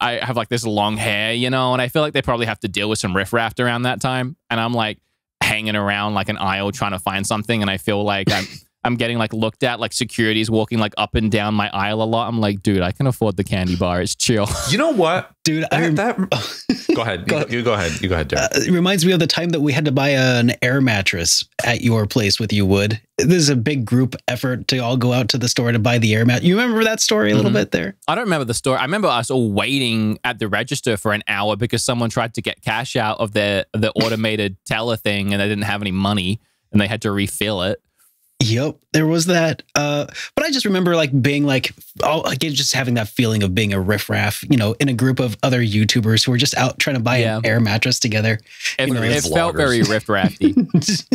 I have like this long hair, you know, and I feel like they probably have to deal with some riffraff around that time. And I'm like hanging around like an aisle trying to find something, and I feel like I'm I'm getting like looked at, like security's walking like up and down my aisle a lot. I'm like, dude, I can afford the candy bar. It's chill. You know what? Dude, I That, rem- that- go ahead. Go- You, you go ahead. You go ahead, Derek. Uh, it reminds me of the time that we had to buy an air mattress at your place with you, Wood. This is a big group effort to all go out to the store to buy the air mat. You remember that story a little Mhm. bit there? I don't remember the story. I remember us all waiting at the register for an hour because someone tried to get cash out of their the automated teller thing and they didn't have any money and they had to refill it. Yep, there was that. Uh, but I just remember like being like, oh, like just having that feeling of being a riffraff, you know, in a group of other YouTubers who were just out trying to buy Yeah. an air mattress together. It, You know, it felt very riff rafty.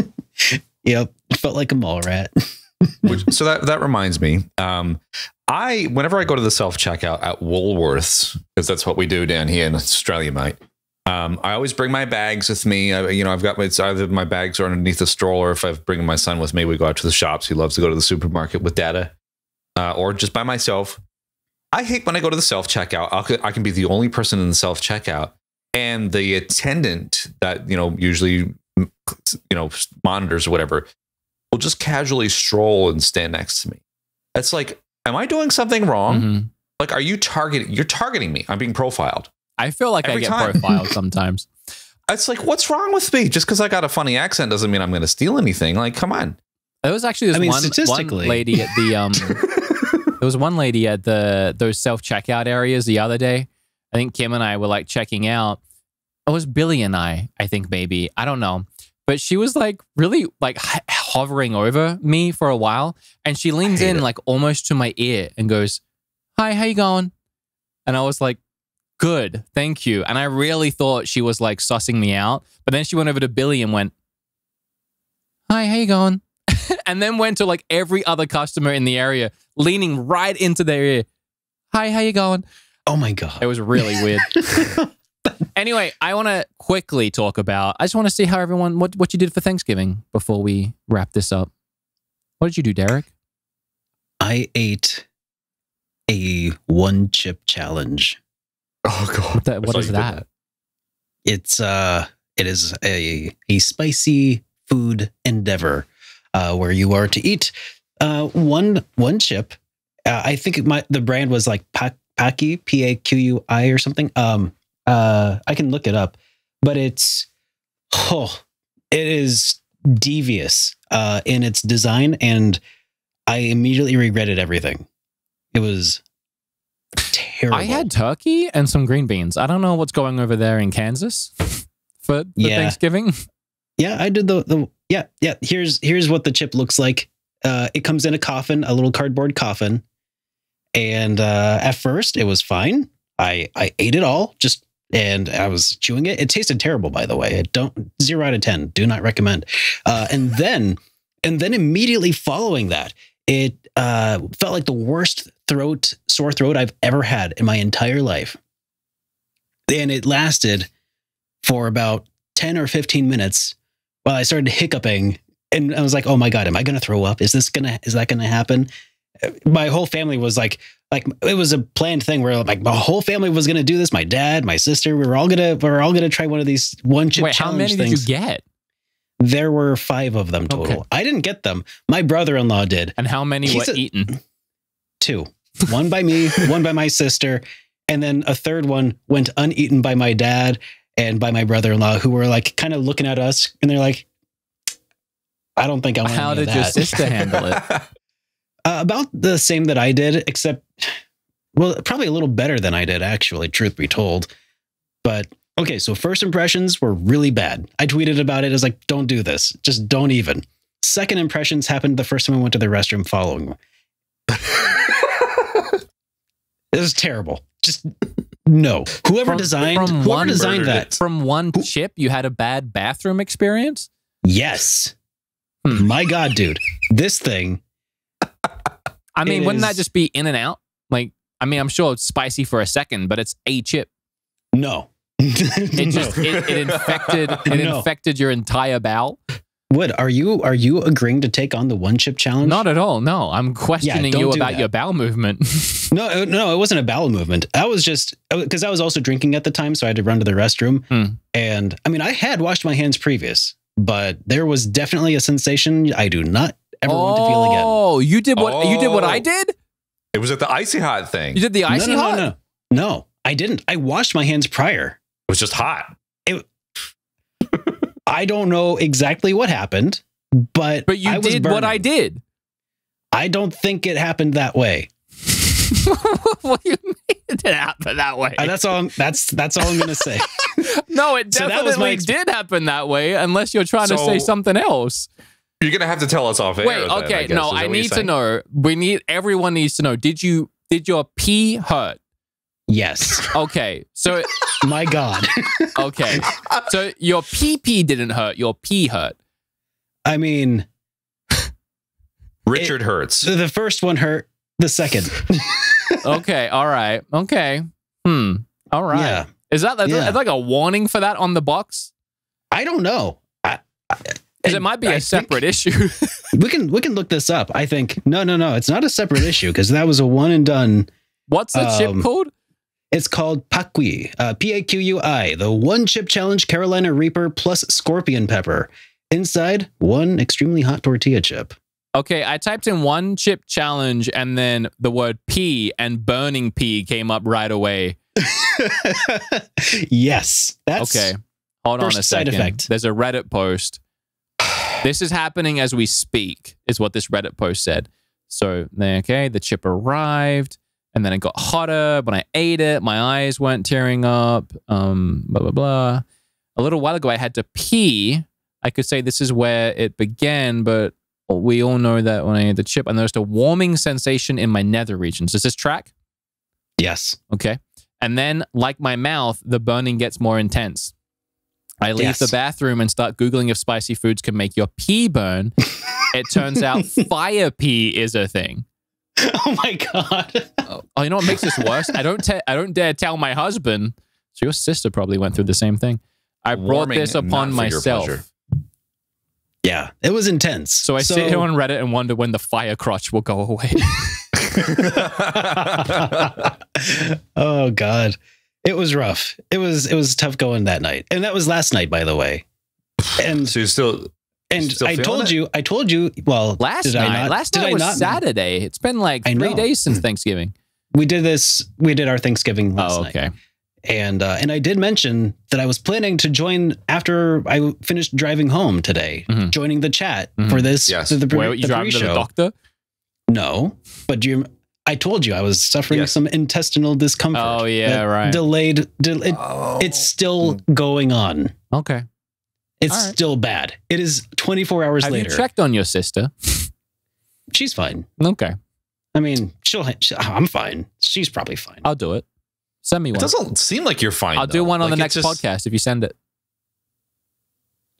yep, felt like a mall rat. Which, so that that reminds me. Um, I whenever I go to the self checkout at Woolworths because that's what we do down here in Australia, mate. Um, I always bring my bags with me. I, you know, I've got my, it's either my bags are underneath the stroller. If I'm bringing my son with me, we go out to the shops. He loves to go to the supermarket with Dada, uh, or just by myself. I hate when I go to the self checkout. I can be the only person in the self checkout, and the attendant that you know usually you know monitors or whatever will just casually stroll and stand next to me. It's like, am I doing something wrong? Mhm. Like, are you targeting? You're targeting me. I'm being profiled. I feel like Every I get time. profiled sometimes. It's like, what's wrong with me? Just because I got a funny accent doesn't mean I'm going to steal anything. Like, come on. There was actually this I mean, one, one lady at the um there was one lady at the those self checkout areas the other day. I think Kim and I were like checking out. It was Billy and I, I think maybe. I don't know. But she was like really like h- hovering over me for a while and she leans in it. like almost to my ear and goes, "Hi, how you going?" And I was like, good. Thank you. And I really thought she was like sussing me out. But then she went over to Billy and went, Hi, how you going? and then went to like every other customer in the area, leaning right into their ear. Hi, how you going? Oh my god. It was really weird. anyway, I want to quickly talk about. I just want to see how everyone what what you did for Thanksgiving before we wrap this up. What did you do, Derek? I ate a one chip challenge. Oh god. What, the, what is that? It's uh it is a a spicy food endeavor uh where you are to eat uh one one chip. Uh, I think it might the brand was like Pa- Paqui P A Q U I or something. Um uh I can look it up, but it's oh it is devious uh in its design and I immediately regretted everything. It was terrible. I had turkey and some green beans. I don't know what's going over there in Kansas for, for Yeah. Thanksgiving. Yeah, I did the the yeah yeah. Here's here's what the chip looks like. Uh, it comes in a coffin, a little cardboard coffin, and uh, at first it was fine. I I ate it all, just and I was chewing it. It tasted terrible, by the way. It don't zero out of ten. Do not recommend. Uh, and then and then immediately following that, it uh, felt like the worst throat sore throat I've ever had in my entire life, and it lasted for about ten or fifteen minutes while I started hiccuping and I was like, oh my God, am I going to throw up? Is this going to, is that going to happen? My whole family was like, like it was a planned thing where like my whole family was going to do this. My dad, my sister, we were all going to, we were all going to try one of these one chip Wait, how challenge many things. did you get? There were five of them total. Okay. I didn't get them. My brother-in-law did And how many He's were a- eaten? two, one by me, one by my sister. And then a third one went uneaten by my dad and by my brother-in-law who were like kind of looking at us and they're like, I don't think I want How did your that." sister handle it? Uh, about the same that I did, except, well, probably a little better than I did, actually, truth be told. But okay, so first impressions were really bad. I tweeted about it. I was like, don't do this. Just don't even. Second impressions happened the first time I went to the restroom following. It was terrible. Just no. Whoever From- designed from whoever designed that. it. From one chip, you had a bad bathroom experience? Yes. Hmm. My God, dude. This thing. I mean, wouldn't that just be in and out? Like, I mean, I'm sure it's spicy for a second, but it's a chip. No. It just it, it infected it No. infected your entire bowel. What are you are you agreeing to take on the one chip challenge? Not at all. No, I'm questioning don't you about that. your bowel movement. No, no, it wasn't a bowel movement. I was just because I was also drinking at the time, so I had to run to the restroom. Hmm. And I mean, I had washed my hands previous, but there was definitely a sensation I do not ever want to feel again. Oh, you did what you did what I Oh. did? It was at the icy hot thing. You did the No, icy no, no, hot? no, no, I didn't. I washed my hands prior. It was just hot. I don't know exactly what happened, but But you I was did what I did. I don't think it happened that way. what do you mean it didn't happen that way? Uh, that's all. I'm, that's that's all I'm gonna say. no, it So that was definitely exp- did happen that way, unless you're trying to say something else. You're gonna have to tell us off air. Wait, then, okay, guess. no, I need to know. We need everyone needs to know. Did you did your pee hurt? Yes. Okay, so My God. okay, so your pee pee didn't hurt. Your pee hurt. I mean, Richard hurts. the first one hurt. The second. Okay, all right, okay, hmm, all right. Yeah. Is that is Yeah. that like a warning for that on the box? I don't know. I, Because it might be a a separate issue. We can we can look this up. I think no no no. It's not a separate issue because that was a one and done. What's the chip Um, called? It's called Paqui, uh, P A Q U I, the one chip challenge Carolina Reaper plus Scorpion Pepper. Inside, one extremely hot tortilla chip. Okay, I typed in one chip challenge and then the word pee and burning pee came up right away. yes, that's okay, hold on a side second. effect. There's a Reddit post. This is happening as we speak, is what this Reddit post said. So, okay, the chip arrived and then it got hotter. When I ate it, my eyes weren't tearing up. Um, blah, blah, blah. A little while ago, I had to pee. I could say this is where it began, but we all know that when I ate the chip, I noticed a warming sensation in my nether regions. Does this track? Yes. Okay. And then, like my mouth, the burning gets more intense. I leave Yes. the bathroom and start Googling if spicy foods can make your pee burn. it turns out fire pee is a thing. Oh my god. Oh, oh, you know what makes this worse? I don't te- I don't dare tell my husband. So your sister probably went through the same thing. I brought Warming, this upon not for myself. Yeah, it was intense. So I sit here on Reddit and wonder when the fire crotch will go away. oh god, it was rough. It was it was tough going that night, and that was last night, by the way. And so you're still and I told it? you, I told you. Well, last did night, I not, last did night I was not, Saturday. It's been like I three know. days since Thanksgiving. We did this. We did our Thanksgiving last Oh, night. and uh, and I did mention that I was planning to join after I finished driving home today, Mhm. joining the chat Mhm. for this. Yes. for the, pre- Where you the driving to the pre-show. doctor? No, but you. I told you I was suffering Yes. some intestinal discomfort. Oh, yeah, right. Delayed. del- it- Oh. It's still going on. Okay. It's All right. still bad. It is 24 hours Have later. you checked on your sister? She's fine. Okay, I mean, she'll. She, I'm fine. She's probably fine. I'll do it. Send me one. It one. doesn't seem like you're fine. I'll do one on Like, the next just- podcast if you send it.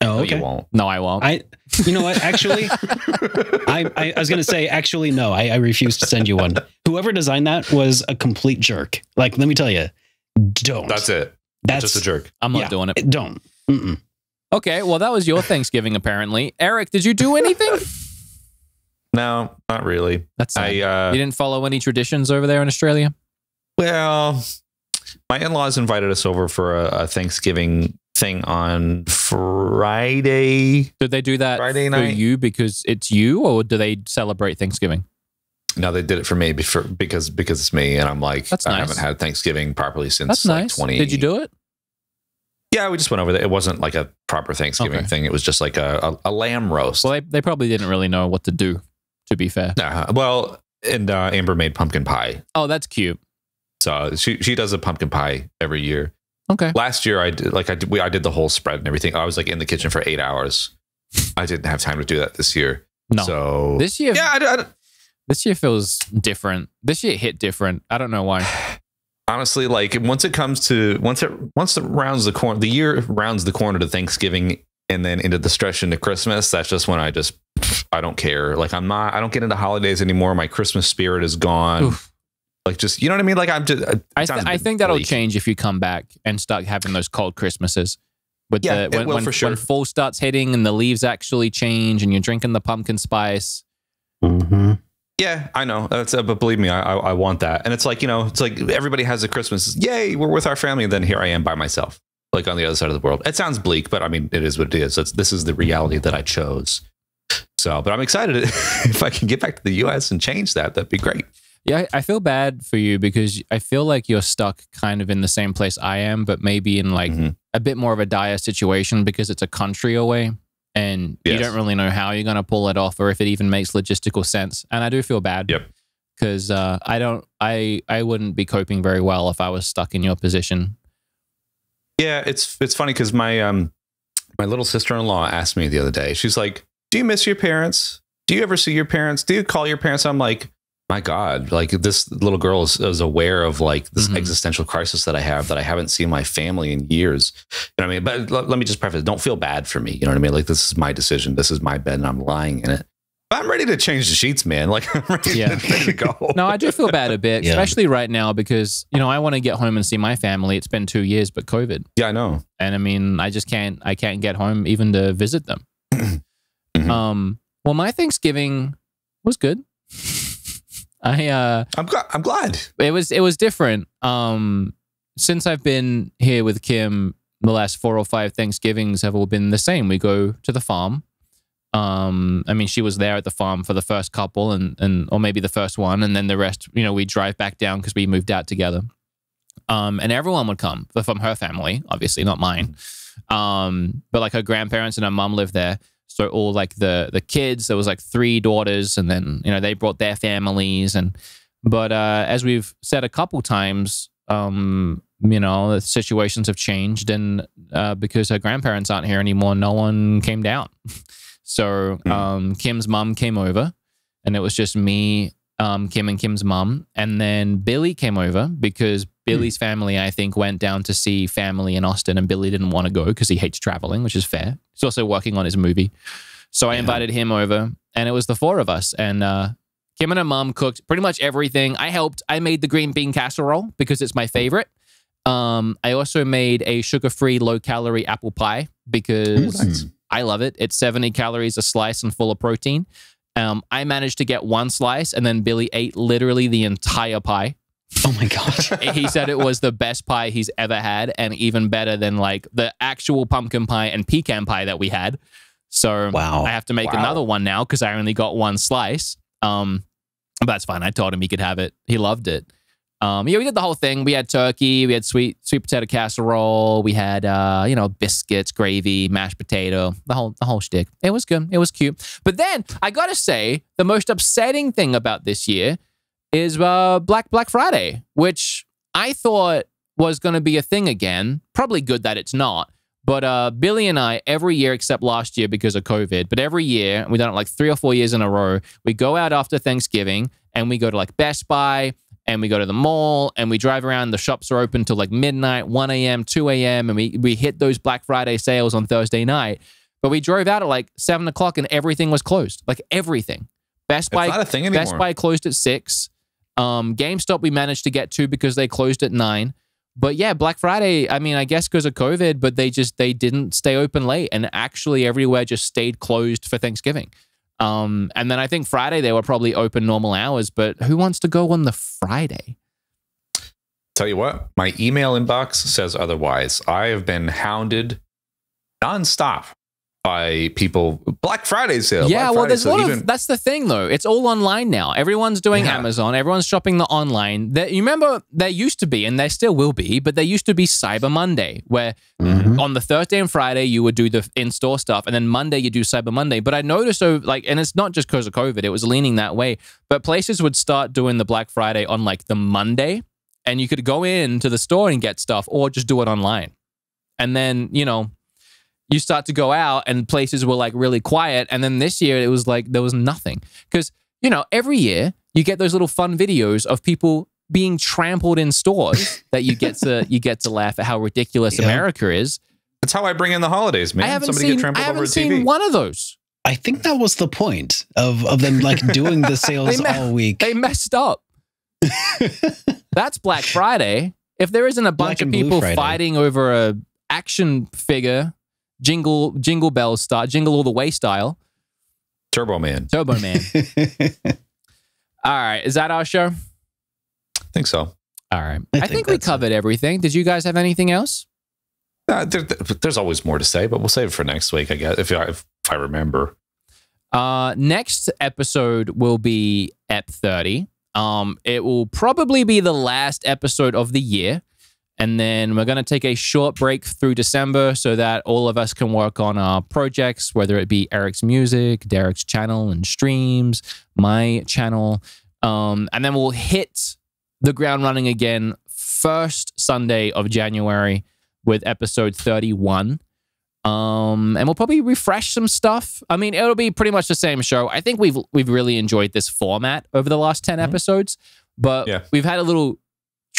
oh, No, you won't. No, I won't. I. You know what? Actually, I, I, I was going to say, actually, no, I, I refuse to send you one. Whoever designed that was a complete jerk. Like, let me tell you, don't. That's it. That's just a jerk. I'm not yeah. doing it. Don't. Mm-mm. Okay, well, that was your Thanksgiving, apparently. Erek, did you do anything? No, not really. That's. I uh, you didn't follow any traditions over there in Australia? well, my in-laws invited us over for a, a Thanksgiving thing on Friday. Did they do that Friday for night. you because it's you, or do they celebrate Thanksgiving? No, they did it for me before, because because it's me, and I'm like, That's I nice. haven't had Thanksgiving properly since That's like nice. 20. Did you do it? Yeah, we just went over there. It wasn't like a proper Thanksgiving Okay. thing. It was just like a, a, a lamb roast. Well, they, they probably didn't really know what to do, to be fair. Uh, well, and uh, Amber made pumpkin pie. Oh, that's cute. So she she does a pumpkin pie every year. Okay. Last year I did like I did, we, I did the whole spread and everything. I was like in the kitchen for eight hours. I didn't have time to do that this year. No. So this year, yeah, I, I, this year feels different. This year hit different. I don't know why. honestly, like once it comes to once it once it rounds the corner, the year rounds the corner to Thanksgiving and then into the stretch into Christmas. That's just when I just I don't care. Like I'm not. I don't get into holidays anymore. My Christmas spirit is gone. Oof. Like just you know what I mean. Like I'm just. it I, th- a I bit think that'll bleak. change if you come back and start having those cold Christmases. With Yeah, the it when, will when, for sure. when fall starts hitting and the leaves actually change and you're drinking the pumpkin spice. Mm-hmm. Yeah, I know. That's uh, but believe me, I, I I want that. And it's like you know, it's like everybody has a Christmas. Yay, we're with our family. And then here I am by myself, like on the other side of the world. It sounds bleak, but I mean, it is what it is. It's, this is the reality that I chose. So, but I'm excited if I can get back to the U.S. and change that. That'd be great. Yeah, I feel bad for you because I feel like you're stuck kind of in the same place I am, but maybe in like Mhm. a bit more of a dire situation because it's a country away and you don't really know how you're going to pull it off or if it even makes logistical sense. And I do feel bad. Yep. Because uh, I don't, I, I wouldn't be coping very well if I was stuck in your position. Yeah, it's it's funny because my um my little sister in law asked me the other day. She's like, "Do you miss your parents? Do you ever see your parents? Do you call your parents?" I'm like, "My God!" Like this little girl is, is aware of like this Mhm. existential crisis that I have that I haven't seen my family in years. You know what I mean? But l- let me just preface: don't feel bad for me. You know what I mean? Like this is my decision. This is my bed, and I'm lying in it. But I'm ready to change the sheets, man. Like I'm ready, Yeah. ready to go. No, I do feel bad a bit, Yeah. especially right now because, you know, I want to get home and see my family. It's been two years, but COVID. yeah, I know. and I mean, I just can't. I can't get home even to visit them. Mhm. Um. Well, my Thanksgiving was good. I uh, I'm glad. I'm glad. it was it was different. Um, since I've been here with Kim, the last four or five Thanksgivings have all been the same. We go to the farm. Um, I mean, she was there at the farm for the first couple, and and or maybe the first one, and then the rest. You know, we drive back down because we moved out together. Um, and everyone would come from her family, obviously not mine. Um, but like her grandparents and her mom lived there. So all like the the kids, there was like three daughters, and then you know they brought their families. And but uh, as we've said a couple times, um, you know the situations have changed, and uh, because her grandparents aren't here anymore, no one came down. So Hmm. um, Kim's mum came over, and it was just me, um, Kim, and Kim's mum, and then Billy came over because Billy's family, I think, went down to see family in Austin, and Billy didn't want to go because he hates traveling, which is fair. He's also working on his movie. So I Yeah. invited him over, and it was the four of us. And uh, Kim and her mom cooked pretty much everything. I helped. I made the green bean casserole because it's my favorite. Um, I also made a sugar-free, low-calorie apple pie because nice. I love it. It's 70 calories a slice and full of protein. Um, I managed to get one slice, and then Billy ate literally the entire pie. Oh my gosh. he said it was the best pie he's ever had, and even better than like the actual pumpkin pie and pecan pie that we had. So Wow. I have to make Wow. another one now because I only got one slice. Um, but that's fine. I told him he could have it. He loved it. Um, yeah, we did the whole thing. We had turkey, we had sweet sweet potato casserole, we had uh, you know, biscuits, gravy, mashed potato, the whole the whole shtick. It was good. It was cute. But then I gotta say, the most upsetting thing about this year is uh, Black Black Friday, which I thought was going to be a thing again. Probably good that it's not. But uh, Billy and I, every year except last year because of COVID, but every year, we've done it like three or four years in a row, we go out after Thanksgiving and we go to like Best Buy and we go to the mall and we drive around. The shops are open till like midnight, 1 a.m., 2 a.m., and we, we hit those Black Friday sales on Thursday night. But we drove out at like 7 o'clock and everything was closed. Like everything. Best Buy not a thing anymore. Best Buy closed at six. Um, GameStop we managed to get to because they closed at nine. But yeah, Black Friday. I mean, I guess because of COVID, but they just they didn't stay open late, and actually everywhere just stayed closed for Thanksgiving. Um, and then I think Friday they were probably open normal hours. But who wants to go on the Friday? Tell you what, my email inbox says otherwise. I have been hounded nonstop by people. Black Friday sale. yeah, Black well, Friday there's a lot even- of. That's the thing, though. It's all online now. Everyone's doing Yeah. Amazon. Everyone's shopping the online. That you remember there used to be, and there still will be, but there used to be Cyber Monday, where Mhm. on the Thursday and Friday you would do the in-store stuff, and then Monday you do Cyber Monday. But I noticed, so like, and it's not just because of COVID; it was leaning that way. But places would start doing the Black Friday on like the Monday, and you could go into the store and get stuff, or just do it online. And then you know, you start to go out, and places were like really quiet. And then this year it was like there was nothing because you know every year you get those little fun videos of people being trampled in stores that you get to you get to laugh at how ridiculous Yeah. America is. That's how I bring in the holidays, man. I haven't Somebody seen get I haven't over seen TV. one of those. I think that was the point of of them like doing the sales They all week. They messed up. That's Black Friday. If there isn't a bunch Black of people fighting over a action figure, jingle jingle bells style, jingle all the way style, Turbo Man. Turbo Man. all right, is that our show? I think so. All right, I, I think, think we that's it. covered everything. Did you guys have anything else? Uh, there, there- there's always more to say, but we'll save it for next week, I guess, if I, if I remember. Uh, next episode will be EP 30. Um, it will probably be the last episode of the year. And then we're going to take a short break through December so that all of us can work on our projects, whether it be Erek's music, Derek's channel and streams, my channel. Um, and then we'll hit the ground running again first Sunday of January with episode 31. Um, and we'll probably refresh some stuff. I mean, it'll be pretty much the same show. I think we've we've really enjoyed this format over the last 10 episodes, but Yeah. we've had a little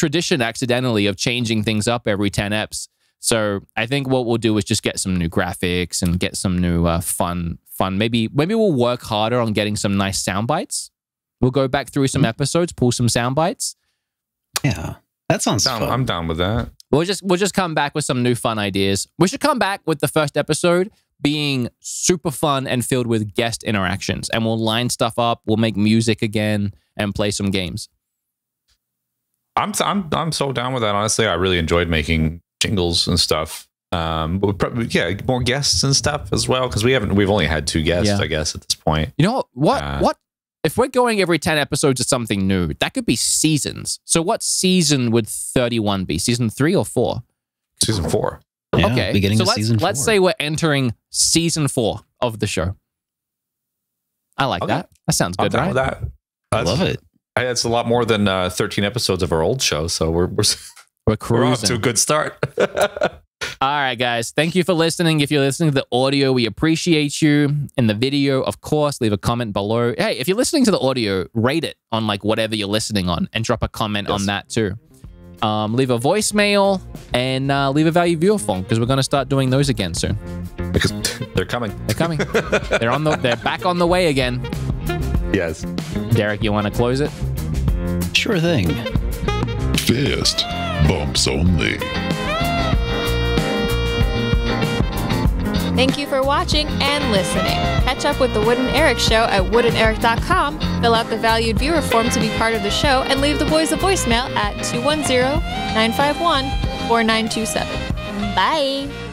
tradition accidentally of changing things up every 10 eps. So I think what we'll do is just get some new graphics and get some new uh, fun fun. Maybe maybe we'll work harder on getting some nice sound bites. We'll go back through some episodes, pull some sound bites. yeah, that sounds Down, fun. I'm down with that. We'll just we'll just come back with some new fun ideas. We should come back with the first episode being super fun and filled with guest interactions, and we'll line stuff up. We'll make music again and play some games. I'm I'm I'm so down with that. Honestly, I really enjoyed making jingles and stuff. Um, but probably yeah, more guests and stuff as well because we haven't we've only had two guests, Yeah. I guess, at this point. You know what? What? Uh, what? If we're going every ten episodes of something new, that could be seasons. So what season would thirty-one be? Season three or four? Season four. Yeah, okay, beginning so of let's season let's say we're entering season four of the show. I like Okay. that. That sounds I'm good, down right? with that. I love it. It's a lot more than uh, 13 episodes of our old show, so we're we're, We're we're off cruising. to a good start. All right, guys. Thank you for listening. If you're listening to the audio, we appreciate you. In the video, of course, leave a comment below. Hey, if you're listening to the audio, rate it on like whatever you're listening on and drop a comment on that too. um, leave a voicemail, and uh, leave a value viewer phone because we're going to start doing those again soon. Because they're coming. They're coming. they're on the. They're back on the way again. Yes. Derek, you want to close it? Sure thing. Fist bumps only. Thank you for watching and listening. Catch up with the Wood and Erek Show at woodanderek.com, Fill out the valued viewer form to be part of the show and leave the boys a voicemail at 210 951 4927. Bye.